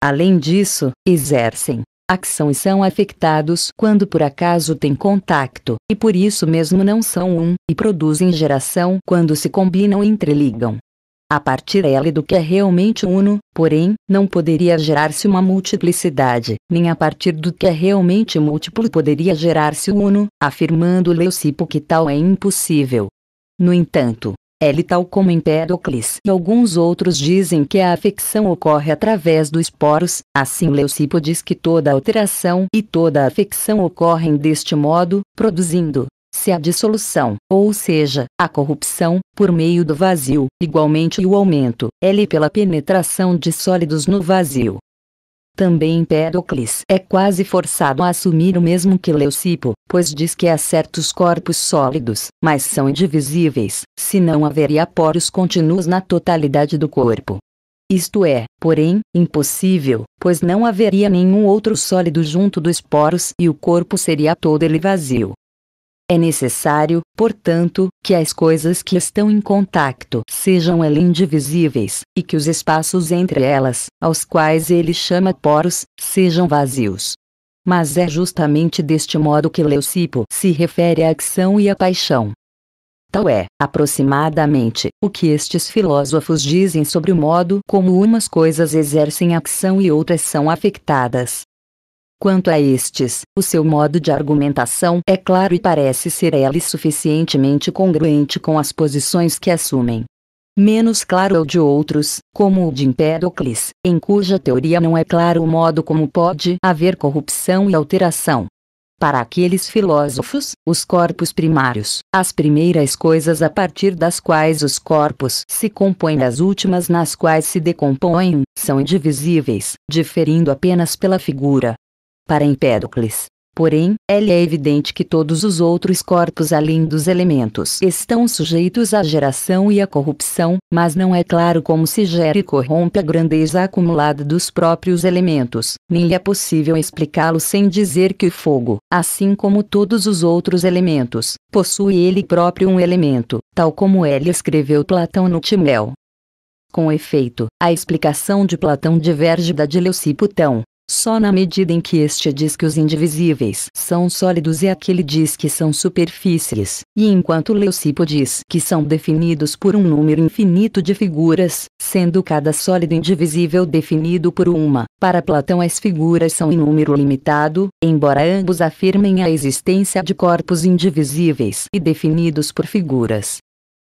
S1: Além disso, exercem ação e são afetados quando por acaso têm contato, e por isso mesmo não são um, e produzem geração quando se combinam e entreligam. A partir dela do que é realmente uno, porém, não poderia gerar-se uma multiplicidade, nem a partir do que é realmente múltiplo poderia gerar-se uno, afirmando Leucipo que tal é impossível. No entanto, ele tal como Empédocles e alguns outros dizem que a afecção ocorre através dos poros, assim Leucipo diz que toda alteração e toda afecção ocorrem deste modo, produzindo, se a dissolução, ou seja, a corrupção, por meio do vazio, igualmente o aumento, L pela penetração de sólidos no vazio. Também Empédocles é quase forçado a assumir o mesmo que Leucipo, pois diz que há certos corpos sólidos, mas são indivisíveis, se não haveria poros contínuos na totalidade do corpo. Isto é, porém, impossível, pois não haveria nenhum outro sólido junto dos poros e o corpo seria todo ele vazio. É necessário, portanto, que as coisas que estão em contacto sejam ele indivisíveis, e que os espaços entre elas, aos quais ele chama poros, sejam vazios. Mas é justamente deste modo que Leucipo se refere à ação e à paixão. Tal é, aproximadamente, o que estes filósofos dizem sobre o modo como umas coisas exercem ação e outras são afetadas. Quanto a estes, o seu modo de argumentação é claro e parece ser ele suficientemente congruente com as posições que assumem. Menos claro é o de outros, como o de Empédocles, em cuja teoria não é claro o modo como pode haver corrupção e alteração. Para aqueles filósofos, os corpos primários, as primeiras coisas a partir das quais os corpos se compõem as últimas nas quais se decompõem, são indivisíveis, diferindo apenas pela figura, para Empédocles. Porém, é evidente que todos os outros corpos além dos elementos estão sujeitos à geração e à corrupção, mas não é claro como se gera e corrompe a grandeza acumulada dos próprios elementos, nem é possível explicá-lo sem dizer que o fogo, assim como todos os outros elementos, possui ele próprio um elemento, tal como ele escreveu Platão no Timel. Com efeito, a explicação de Platão diverge da de Leucipo tão, só na medida em que este diz que os indivisíveis são sólidos e aquele diz que são superfícies, e enquanto Leucipo diz que são definidos por um número infinito de figuras, sendo cada sólido indivisível definido por uma, para Platão as figuras são em número limitado, embora ambos afirmem a existência de corpos indivisíveis e definidos por figuras.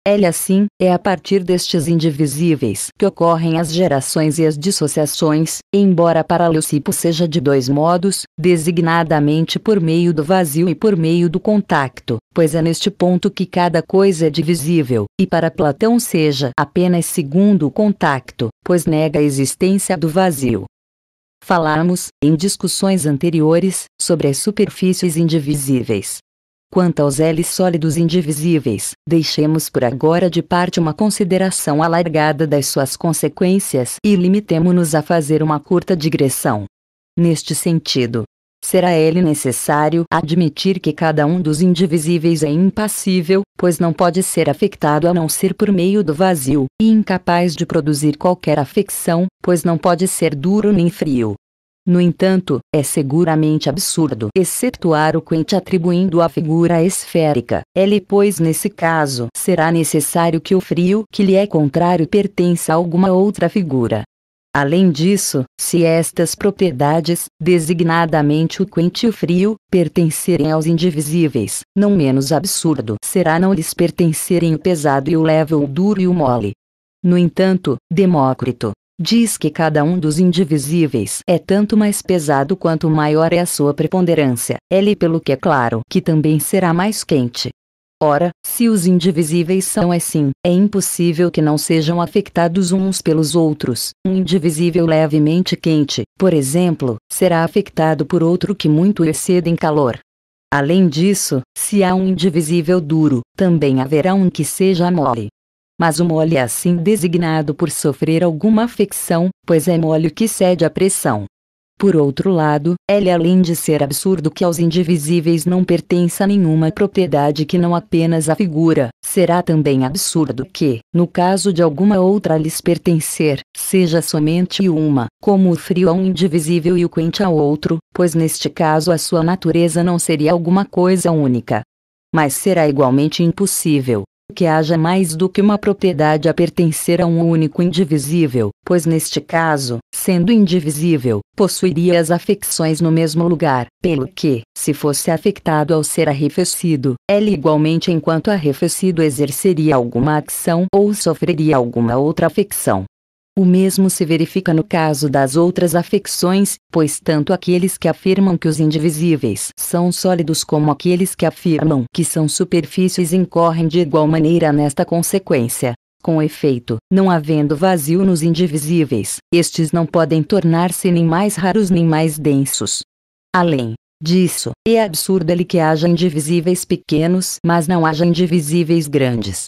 S1: Ele assim, é a partir destes indivisíveis que ocorrem as gerações e as dissociações, embora para Leucipo seja de dois modos, designadamente por meio do vazio e por meio do contacto, pois é neste ponto que cada coisa é divisível, e para Platão seja apenas segundo o contacto, pois nega a existência do vazio. Falamos, em discussões anteriores, sobre as superfícies indivisíveis. Quanto aos L sólidos indivisíveis, deixemos por agora de parte uma consideração alargada das suas consequências e limitemo-nos a fazer uma curta digressão. Neste sentido, será ele necessário admitir que cada um dos indivisíveis é impassível, pois não pode ser afetado a não ser por meio do vazio, e incapaz de produzir qualquer afecção, pois não pode ser duro nem frio. No entanto, é seguramente absurdo excetuar o quente atribuindo a figura esférica. Ele, pois, nesse caso, será necessário que o frio que lhe é contrário pertença a alguma outra figura. Além disso, se estas propriedades, designadamente o quente e o frio, pertencerem aos indivisíveis, não menos absurdo será não lhes pertencerem o pesado e o leve ou o duro e o mole. No entanto, Demócrito diz que cada um dos indivisíveis é tanto mais pesado quanto maior é a sua preponderância, é pelo que é claro que também será mais quente. Ora, se os indivisíveis são assim, é impossível que não sejam afetados uns pelos outros. Um indivisível levemente quente, por exemplo, será afetado por outro que muito excede em calor. Além disso, se há um indivisível duro, também haverá um que seja mole. Mas o mole é assim designado por sofrer alguma afecção, pois é mole que cede à pressão. Por outro lado, ele além de ser absurdo que aos indivisíveis não pertença nenhuma propriedade que não apenas a figura, será também absurdo que, no caso de alguma outra lhes pertencer, seja somente uma, como o frio a um indivisível e o quente ao outro, pois neste caso a sua natureza não seria alguma coisa única. Mas será igualmente impossível, que haja mais do que uma propriedade a pertencer a um único indivisível, pois neste caso, sendo indivisível, possuiria as afecções no mesmo lugar, pelo que, se fosse afetado ao ser arrefecido, ele igualmente enquanto arrefecido exerceria alguma ação ou sofreria alguma outra afecção. O mesmo se verifica no caso das outras afecções, pois tanto aqueles que afirmam que os indivisíveis são sólidos como aqueles que afirmam que são superfícies incorrem de igual maneira nesta consequência. Com efeito, não havendo vazio nos indivisíveis, estes não podem tornar-se nem mais raros nem mais densos. Além disso, é absurdo ele que haja indivisíveis pequenos, mas não haja indivisíveis grandes.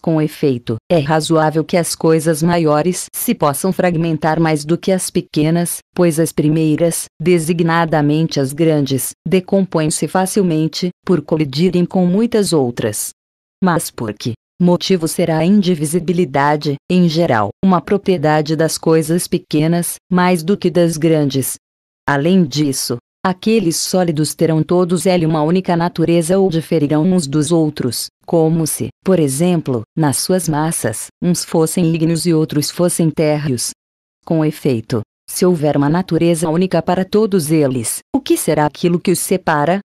S1: Com efeito, é razoável que as coisas maiores se possam fragmentar mais do que as pequenas, pois as primeiras, designadamente as grandes, decompõem-se facilmente, por colidirem com muitas outras. Mas por que motivo será a indivisibilidade, em geral, uma propriedade das coisas pequenas, mais do que das grandes? Além disso, Aqueles sólidos terão todos ele uma única natureza ou diferirão uns dos outros, como se, por exemplo, nas suas massas, uns fossem ígneos e outros fossem térreos. Com efeito, se houver uma natureza única para todos eles, o que será aquilo que os separa?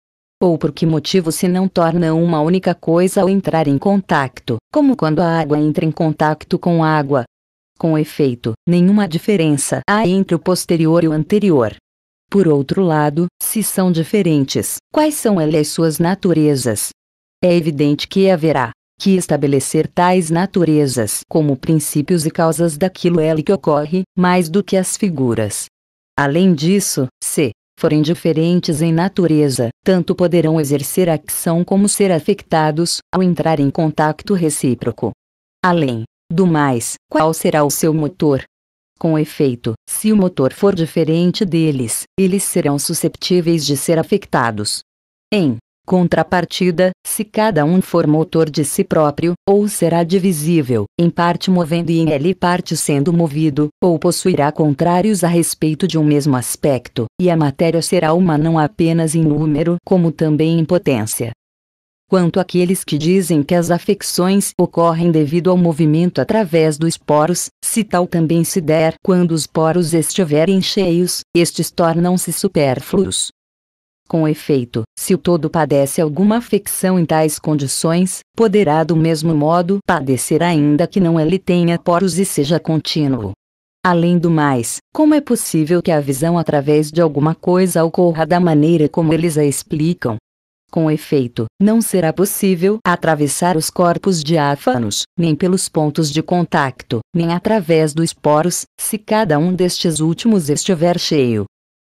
S1: Ou por que motivo se não tornam uma única coisa ao entrar em contato, como quando a água entra em contato com água? Com efeito, nenhuma diferença há entre o posterior e o anterior, por outro lado, se são diferentes, quais são elas suas naturezas? É evidente que haverá que estabelecer tais naturezas como princípios e causas daquilo é que ocorre, mais do que as figuras. Além disso, se forem diferentes em natureza, tanto poderão exercer ação como ser afetados ao entrar em contato recíproco. Além do mais, qual será o seu motor, com efeito, se o motor for diferente deles, eles serão susceptíveis de ser afetados. Em contrapartida, se cada um for motor de si próprio, ou será divisível, em parte movendo e em L parte sendo movido, ou possuirá contrários a respeito de um mesmo aspecto, e a matéria será uma não apenas em número, como também em potência quanto àqueles que dizem que as afecções ocorrem devido ao movimento através dos poros, se tal também se der quando os poros estiverem cheios, estes tornam-se supérfluos. Com efeito, se o todo padece alguma afecção em tais condições, poderá do mesmo modo padecer ainda que não ele tenha poros e seja contínuo. Além do mais, como é possível que a visão através de alguma coisa ocorra da maneira como eles a explicam, com efeito, não será possível atravessar os corpos diáfanos, nem pelos pontos de contacto, nem através dos poros, se cada um destes últimos estiver cheio.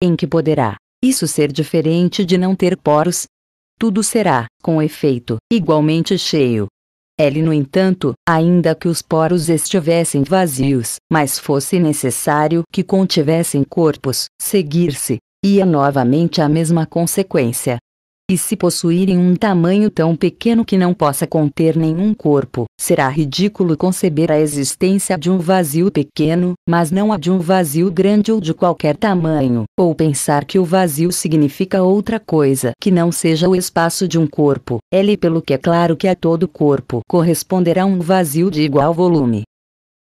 S1: Em que poderá isso ser diferente de não ter poros? Tudo será, com efeito, igualmente cheio. Ele, no entanto, ainda que os poros estivessem vazios, mas fosse necessário que contivessem corpos, seguir-se, é novamente a mesma consequência. E se possuírem um tamanho tão pequeno que não possa conter nenhum corpo, será ridículo conceber a existência de um vazio pequeno, mas não a de um vazio grande ou de qualquer tamanho, ou pensar que o vazio significa outra coisa que não seja o espaço de um corpo. É pelo que é claro que a todo corpo corresponderá um vazio de igual volume.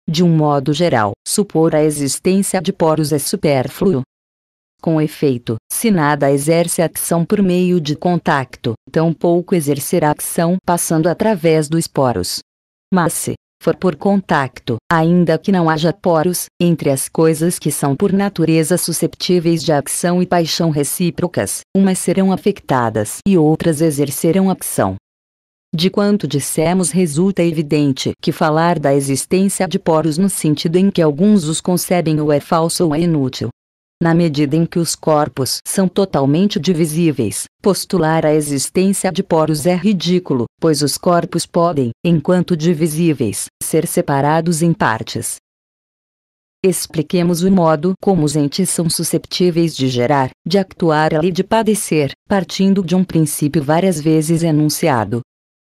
S1: De um modo geral, supor a existência de poros é supérfluo, com efeito, se nada exerce ação por meio de contato, tampouco exercerá ação passando através dos poros. Mas se for por contato, ainda que não haja poros, entre as coisas que são por natureza susceptíveis de ação e paixão recíprocas, umas serão afetadas e outras exercerão ação. De quanto dissemos resulta evidente que falar da existência de poros no sentido em que alguns os concebem ou é falso ou é inútil. Na medida em que os corpos são totalmente divisíveis, postular a existência de poros é ridículo, pois os corpos podem, enquanto divisíveis, ser separados em partes. Expliquemos o modo como os entes são susceptíveis de gerar, de actuar e de padecer, partindo de um princípio várias vezes enunciado.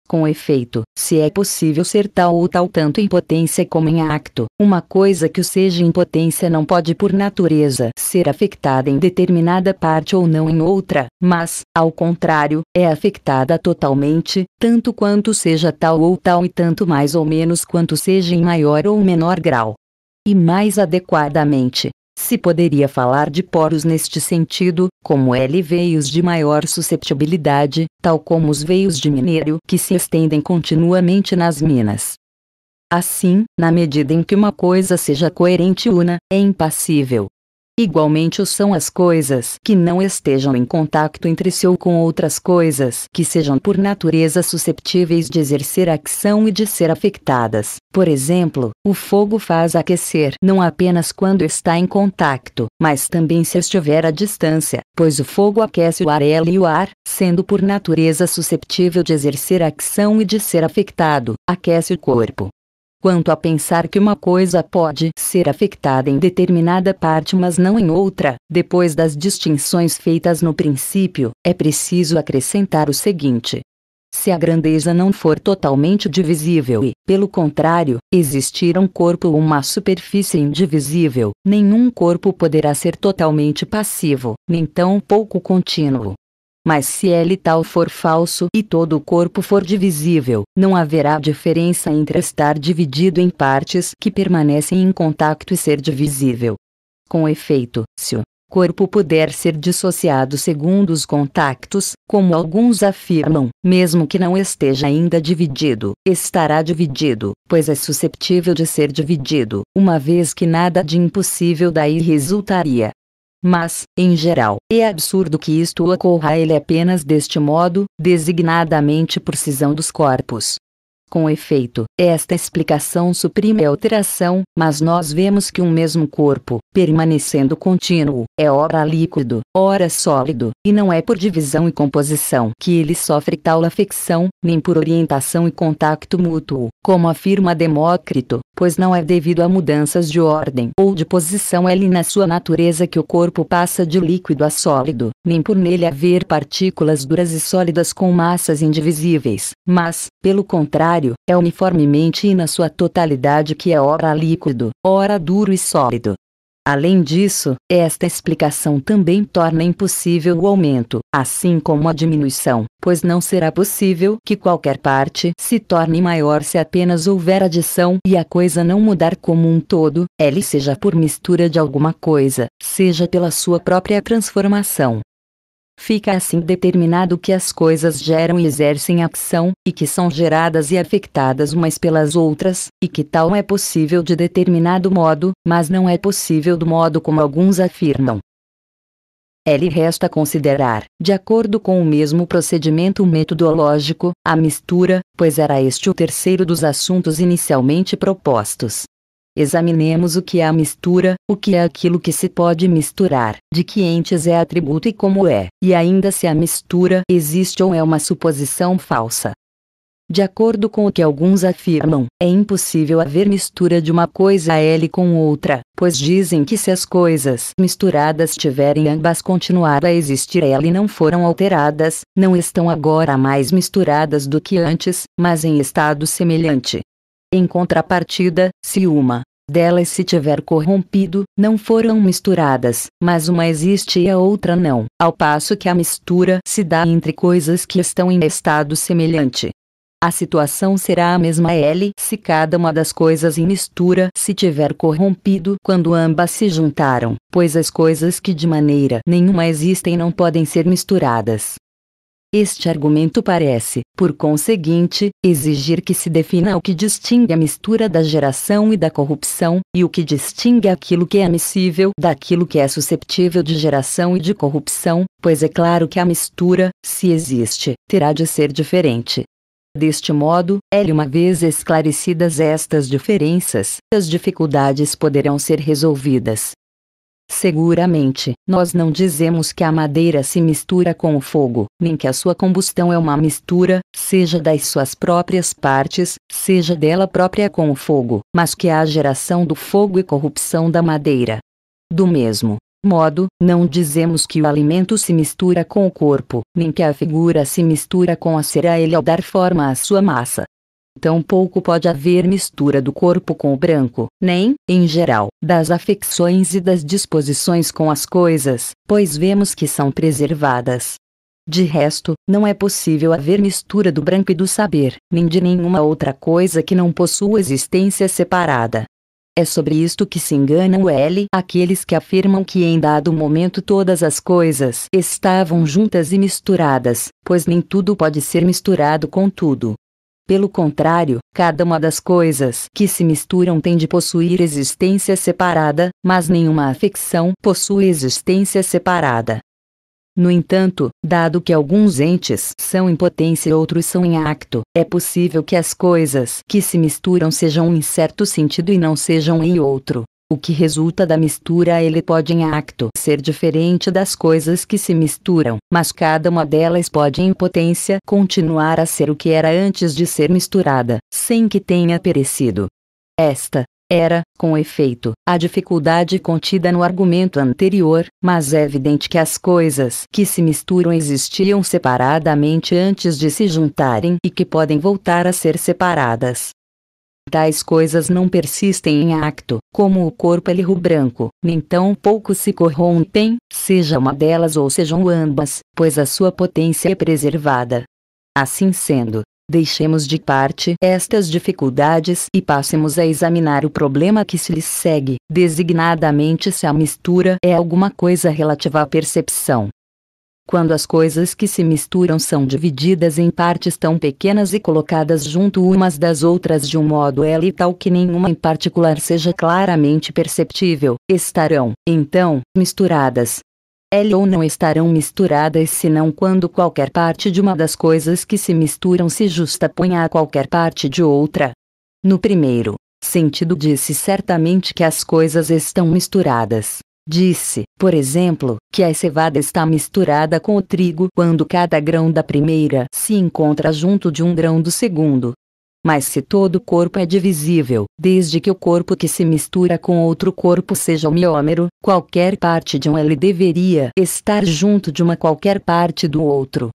S1: Com efeito, se é possível ser tal ou tal tanto em potência como em acto, uma coisa que o seja em potência não pode por natureza ser afetada em determinada parte ou não em outra, mas, ao contrário, é afetada totalmente, tanto quanto seja tal ou tal e tanto mais ou menos quanto seja em maior ou menor grau. E mais adequadamente, se poderia falar de poros neste sentido, como L veios de maior susceptibilidade, tal como os veios de minério que se estendem continuamente nas minas. Assim, na medida em que uma coisa seja coerente una, é impassível, Igualmente o são as coisas que não estejam em contato entre si ou com outras coisas que sejam por natureza susceptíveis de exercer ação e de ser afetadas. Por exemplo, o fogo faz aquecer não apenas quando está em contato, mas também se estiver à distância, pois o fogo aquece o ar e o ar, sendo por natureza susceptível de exercer ação e de ser afetado, aquece o corpo quanto a pensar que uma coisa pode ser afetada em determinada parte mas não em outra, depois das distinções feitas no princípio, é preciso acrescentar o seguinte. Se a grandeza não for totalmente divisível e, pelo contrário, existir um corpo ou uma superfície indivisível, nenhum corpo poderá ser totalmente passivo, nem tão pouco contínuo. Mas se L tal for falso e todo o corpo for divisível, não haverá diferença entre estar dividido em partes que permanecem em contato e ser divisível. Com efeito, se o corpo puder ser dissociado segundo os contactos, como alguns afirmam, mesmo que não esteja ainda dividido, estará dividido, pois é susceptível de ser dividido, uma vez que nada de impossível daí resultaria. Mas, em geral, é absurdo que isto ocorra ele apenas deste modo, designadamente por cisão dos corpos. Com efeito, esta explicação suprime a alteração, mas nós vemos que um mesmo corpo, permanecendo contínuo, é ora líquido, ora sólido, e não é por divisão e composição que ele sofre tal afecção, nem por orientação e contato mútuo, como afirma Demócrito, pois não é devido a mudanças de ordem ou de posição ele na sua natureza que o corpo passa de líquido a sólido, nem por nele haver partículas duras e sólidas com massas indivisíveis, mas, pelo contrário, contrário, é uniformemente e na sua totalidade que é ora líquido, ora duro e sólido. Além disso, esta explicação também torna impossível o aumento, assim como a diminuição, pois não será possível que qualquer parte se torne maior se apenas houver adição e a coisa não mudar como um todo, ele seja por mistura de alguma coisa, seja pela sua própria transformação. Fica assim determinado que as coisas geram e exercem ação, e que são geradas e afetadas umas pelas outras, e que tal é possível de determinado modo, mas não é possível do modo como alguns afirmam. Ele resta considerar, de acordo com o mesmo procedimento metodológico, a mistura, pois era este o terceiro dos assuntos inicialmente propostos. Examinemos o que é a mistura, o que é aquilo que se pode misturar, de que entes é atributo e como é, e ainda se a mistura existe ou é uma suposição falsa. De acordo com o que alguns afirmam, é impossível haver mistura de uma coisa L com outra, pois dizem que se as coisas misturadas tiverem ambas continuado a existir L e não foram alteradas, não estão agora mais misturadas do que antes, mas em estado semelhante. Em contrapartida, se uma delas se tiver corrompido, não foram misturadas, mas uma existe e a outra não, ao passo que a mistura se dá entre coisas que estão em estado semelhante. A situação será a mesma L se cada uma das coisas em mistura se tiver corrompido quando ambas se juntaram, pois as coisas que de maneira nenhuma existem não podem ser misturadas. Este argumento parece, por conseguinte, exigir que se defina o que distingue a mistura da geração e da corrupção, e o que distingue aquilo que é miscível daquilo que é susceptível de geração e de corrupção, pois é claro que a mistura, se existe, terá de ser diferente. Deste modo, L uma vez esclarecidas estas diferenças, as dificuldades poderão ser resolvidas. Seguramente, nós não dizemos que a madeira se mistura com o fogo, nem que a sua combustão é uma mistura, seja das suas próprias partes, seja dela própria com o fogo, mas que há geração do fogo e corrupção da madeira. Do mesmo modo, não dizemos que o alimento se mistura com o corpo, nem que a figura se mistura com a cera ele ao dar forma à sua massa. Tampouco pode haver mistura do corpo com o branco, nem, em geral, das afecções e das disposições com as coisas, pois vemos que são preservadas. De resto, não é possível haver mistura do branco e do saber, nem de nenhuma outra coisa que não possua existência separada. É sobre isto que se enganam L aqueles que afirmam que em dado momento todas as coisas estavam juntas e misturadas, pois nem tudo pode ser misturado com tudo. Pelo contrário, cada uma das coisas que se misturam tem de possuir existência separada, mas nenhuma afecção possui existência separada. No entanto, dado que alguns entes são em potência e outros são em acto, é possível que as coisas que se misturam sejam em certo sentido e não sejam em outro. O que resulta da mistura ele pode em acto ser diferente das coisas que se misturam, mas cada uma delas pode em potência continuar a ser o que era antes de ser misturada, sem que tenha perecido. Esta era, com efeito, a dificuldade contida no argumento anterior, mas é evidente que as coisas que se misturam existiam separadamente antes de se juntarem e que podem voltar a ser separadas. Tais coisas não persistem em acto, como o corpo é branco, nem tão pouco se corrompem, seja uma delas ou sejam ambas, pois a sua potência é preservada. Assim sendo, Deixemos de parte estas dificuldades e passemos a examinar o problema que se lhes segue, designadamente se a mistura é alguma coisa relativa à percepção. Quando as coisas que se misturam são divididas em partes tão pequenas e colocadas junto umas das outras de um modo L e tal que nenhuma em particular seja claramente perceptível, estarão, então, misturadas, L ou não estarão misturadas senão quando qualquer parte de uma das coisas que se misturam se justapõe a qualquer parte de outra. No primeiro sentido disse certamente que as coisas estão misturadas. Disse, por exemplo, que a cevada está misturada com o trigo quando cada grão da primeira se encontra junto de um grão do segundo, mas se todo corpo é divisível, desde que o corpo que se mistura com outro corpo seja homeômero, qualquer parte de um L deveria estar junto de uma qualquer parte do outro.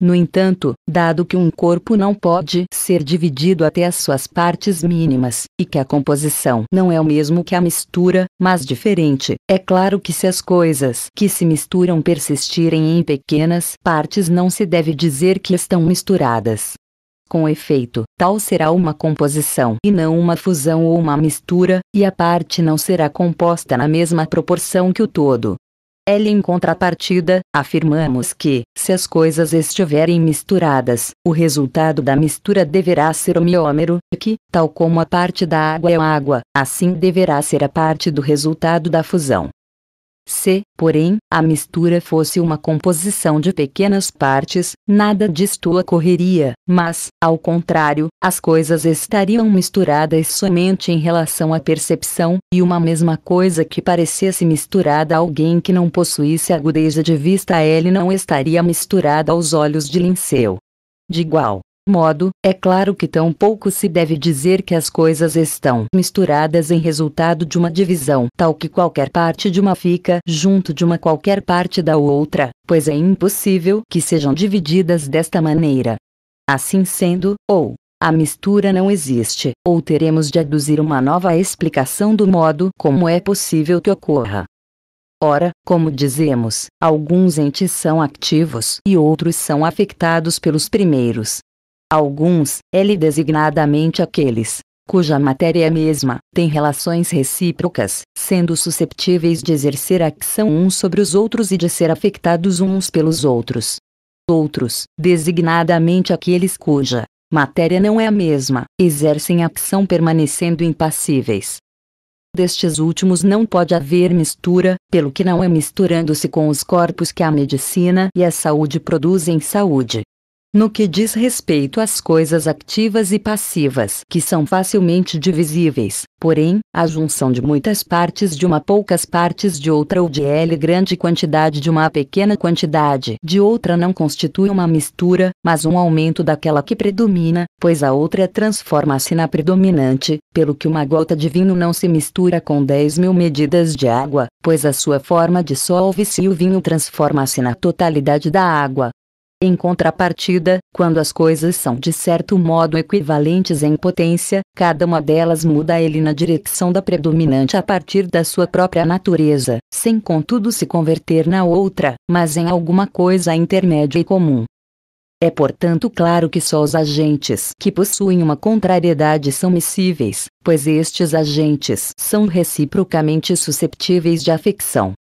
S1: No entanto, dado que um corpo não pode ser dividido até as suas partes mínimas, e que a composição não é o mesmo que a mistura, mas diferente, é claro que se as coisas que se misturam persistirem em pequenas partes não se deve dizer que estão misturadas. Com efeito, tal será uma composição e não uma fusão ou uma mistura, e a parte não será composta na mesma proporção que o todo. L em contrapartida, afirmamos que, se as coisas estiverem misturadas, o resultado da mistura deverá ser homeômero, que, tal como a parte da água é água, assim deverá ser a parte do resultado da fusão. Se, porém, a mistura fosse uma composição de pequenas partes, nada disto ocorreria, mas, ao contrário, as coisas estariam misturadas somente em relação à percepção, e uma mesma coisa que parecesse misturada a alguém que não possuísse agudeza de vista a ele não estaria misturada aos olhos de Linceu. De igual modo, é claro que tão pouco se deve dizer que as coisas estão misturadas em resultado de uma divisão tal que qualquer parte de uma fica junto de uma qualquer parte da outra, pois é impossível que sejam divididas desta maneira. Assim sendo, ou a mistura não existe, ou teremos de aduzir uma nova explicação do modo como é possível que ocorra. Ora, como dizemos, alguns entes são ativos e outros são afetados pelos primeiros. Alguns, L designadamente aqueles, cuja matéria é mesma, têm relações recíprocas, sendo susceptíveis de exercer ação uns sobre os outros e de ser afetados uns pelos outros. Outros, designadamente aqueles cuja matéria não é a mesma, exercem ação permanecendo impassíveis, destes últimos não pode haver mistura, pelo que não é misturando-se com os corpos que a medicina e a saúde produzem saúde. No que diz respeito às coisas ativas e passivas, que são facilmente divisíveis, porém, a junção de muitas partes de uma poucas partes de outra ou de L grande quantidade de uma pequena quantidade de outra não constitui uma mistura, mas um aumento daquela que predomina, pois a outra transforma-se na predominante, pelo que uma gota de vinho não se mistura com 10 mil medidas de água, pois a sua forma dissolve-se e o vinho transforma-se na totalidade da água, em contrapartida, quando as coisas são de certo modo equivalentes em potência, cada uma delas muda ele na direção da predominante a partir da sua própria natureza, sem contudo se converter na outra, mas em alguma coisa intermédia e comum. É portanto claro que só os agentes que possuem uma contrariedade são miscíveis, pois estes agentes são reciprocamente susceptíveis de afecção.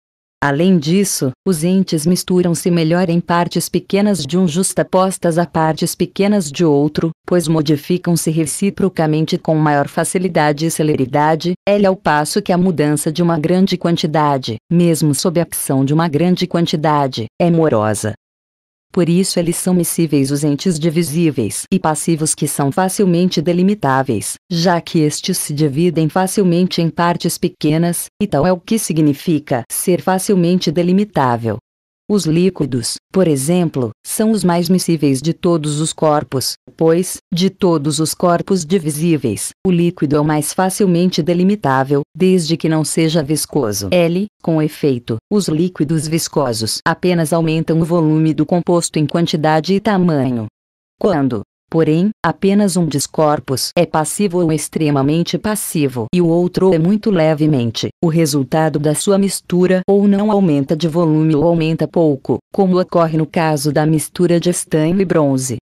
S1: Além disso, os entes misturam-se melhor em partes pequenas de um justapostas a partes pequenas de outro, pois modificam-se reciprocamente com maior facilidade e celeridade, é ao passo que a mudança de uma grande quantidade, mesmo sob a ação de uma grande quantidade, é morosa. Por isso eles são miscíveis os entes divisíveis e passivos que são facilmente delimitáveis, já que estes se dividem facilmente em partes pequenas, e tal é o que significa ser facilmente delimitável. Os líquidos, por exemplo, são os mais miscíveis de todos os corpos, pois, de todos os corpos divisíveis, o líquido é o mais facilmente delimitável, desde que não seja viscoso. L, com efeito, os líquidos viscosos apenas aumentam o volume do composto em quantidade e tamanho. Quando, Porém, apenas um dos corpos é passivo ou extremamente passivo e o outro é muito levemente. O resultado da sua mistura ou não aumenta de volume ou aumenta pouco, como ocorre no caso da mistura de estanho e bronze.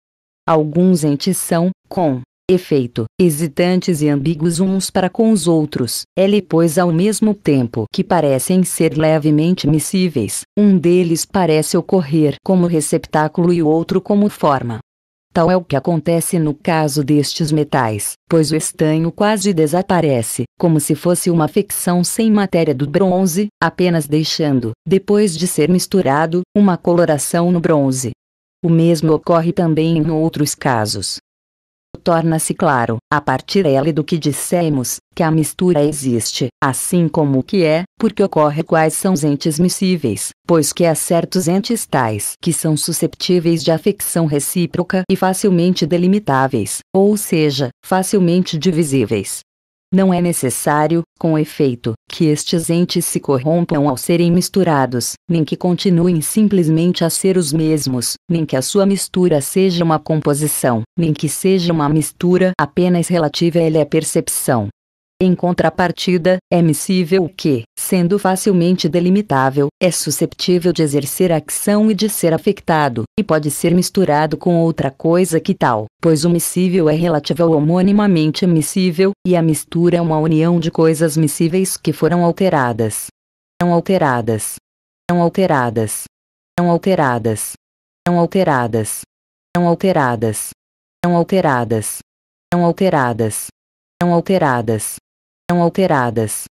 S1: Alguns entes são, com efeito, hesitantes e ambíguos uns para com os outros. Ele pois ao mesmo tempo que parecem ser levemente miscíveis, um deles parece ocorrer como receptáculo e o outro como forma. Tal é o que acontece no caso destes metais, pois o estanho quase desaparece, como se fosse uma ficção sem matéria do bronze, apenas deixando, depois de ser misturado, uma coloração no bronze. O mesmo ocorre também em outros casos, torna-se claro, a partir dela do que dissemos, que a mistura existe, assim como o que é, porque ocorre quais são os entes miscíveis, pois que há certos entes tais que são susceptíveis de afecção recíproca e facilmente delimitáveis, ou seja, facilmente divisíveis. Não é necessário, com efeito, que estes entes se corrompam ao serem misturados, nem que continuem simplesmente a ser os mesmos, nem que a sua mistura seja uma composição, nem que seja uma mistura apenas relativa à percepção, em contrapartida, é miscível o que, sendo facilmente delimitável, é susceptível de exercer ação e de ser afetado, e pode ser misturado com outra coisa que tal, pois o miscível é relativo ao homonimamente miscível, e a mistura é uma união de coisas miscíveis que foram alteradas. Não alteradas. Não alteradas. Não alteradas. Não alteradas. Não alteradas. Não alteradas. Não alteradas. Não alteradas alteradas,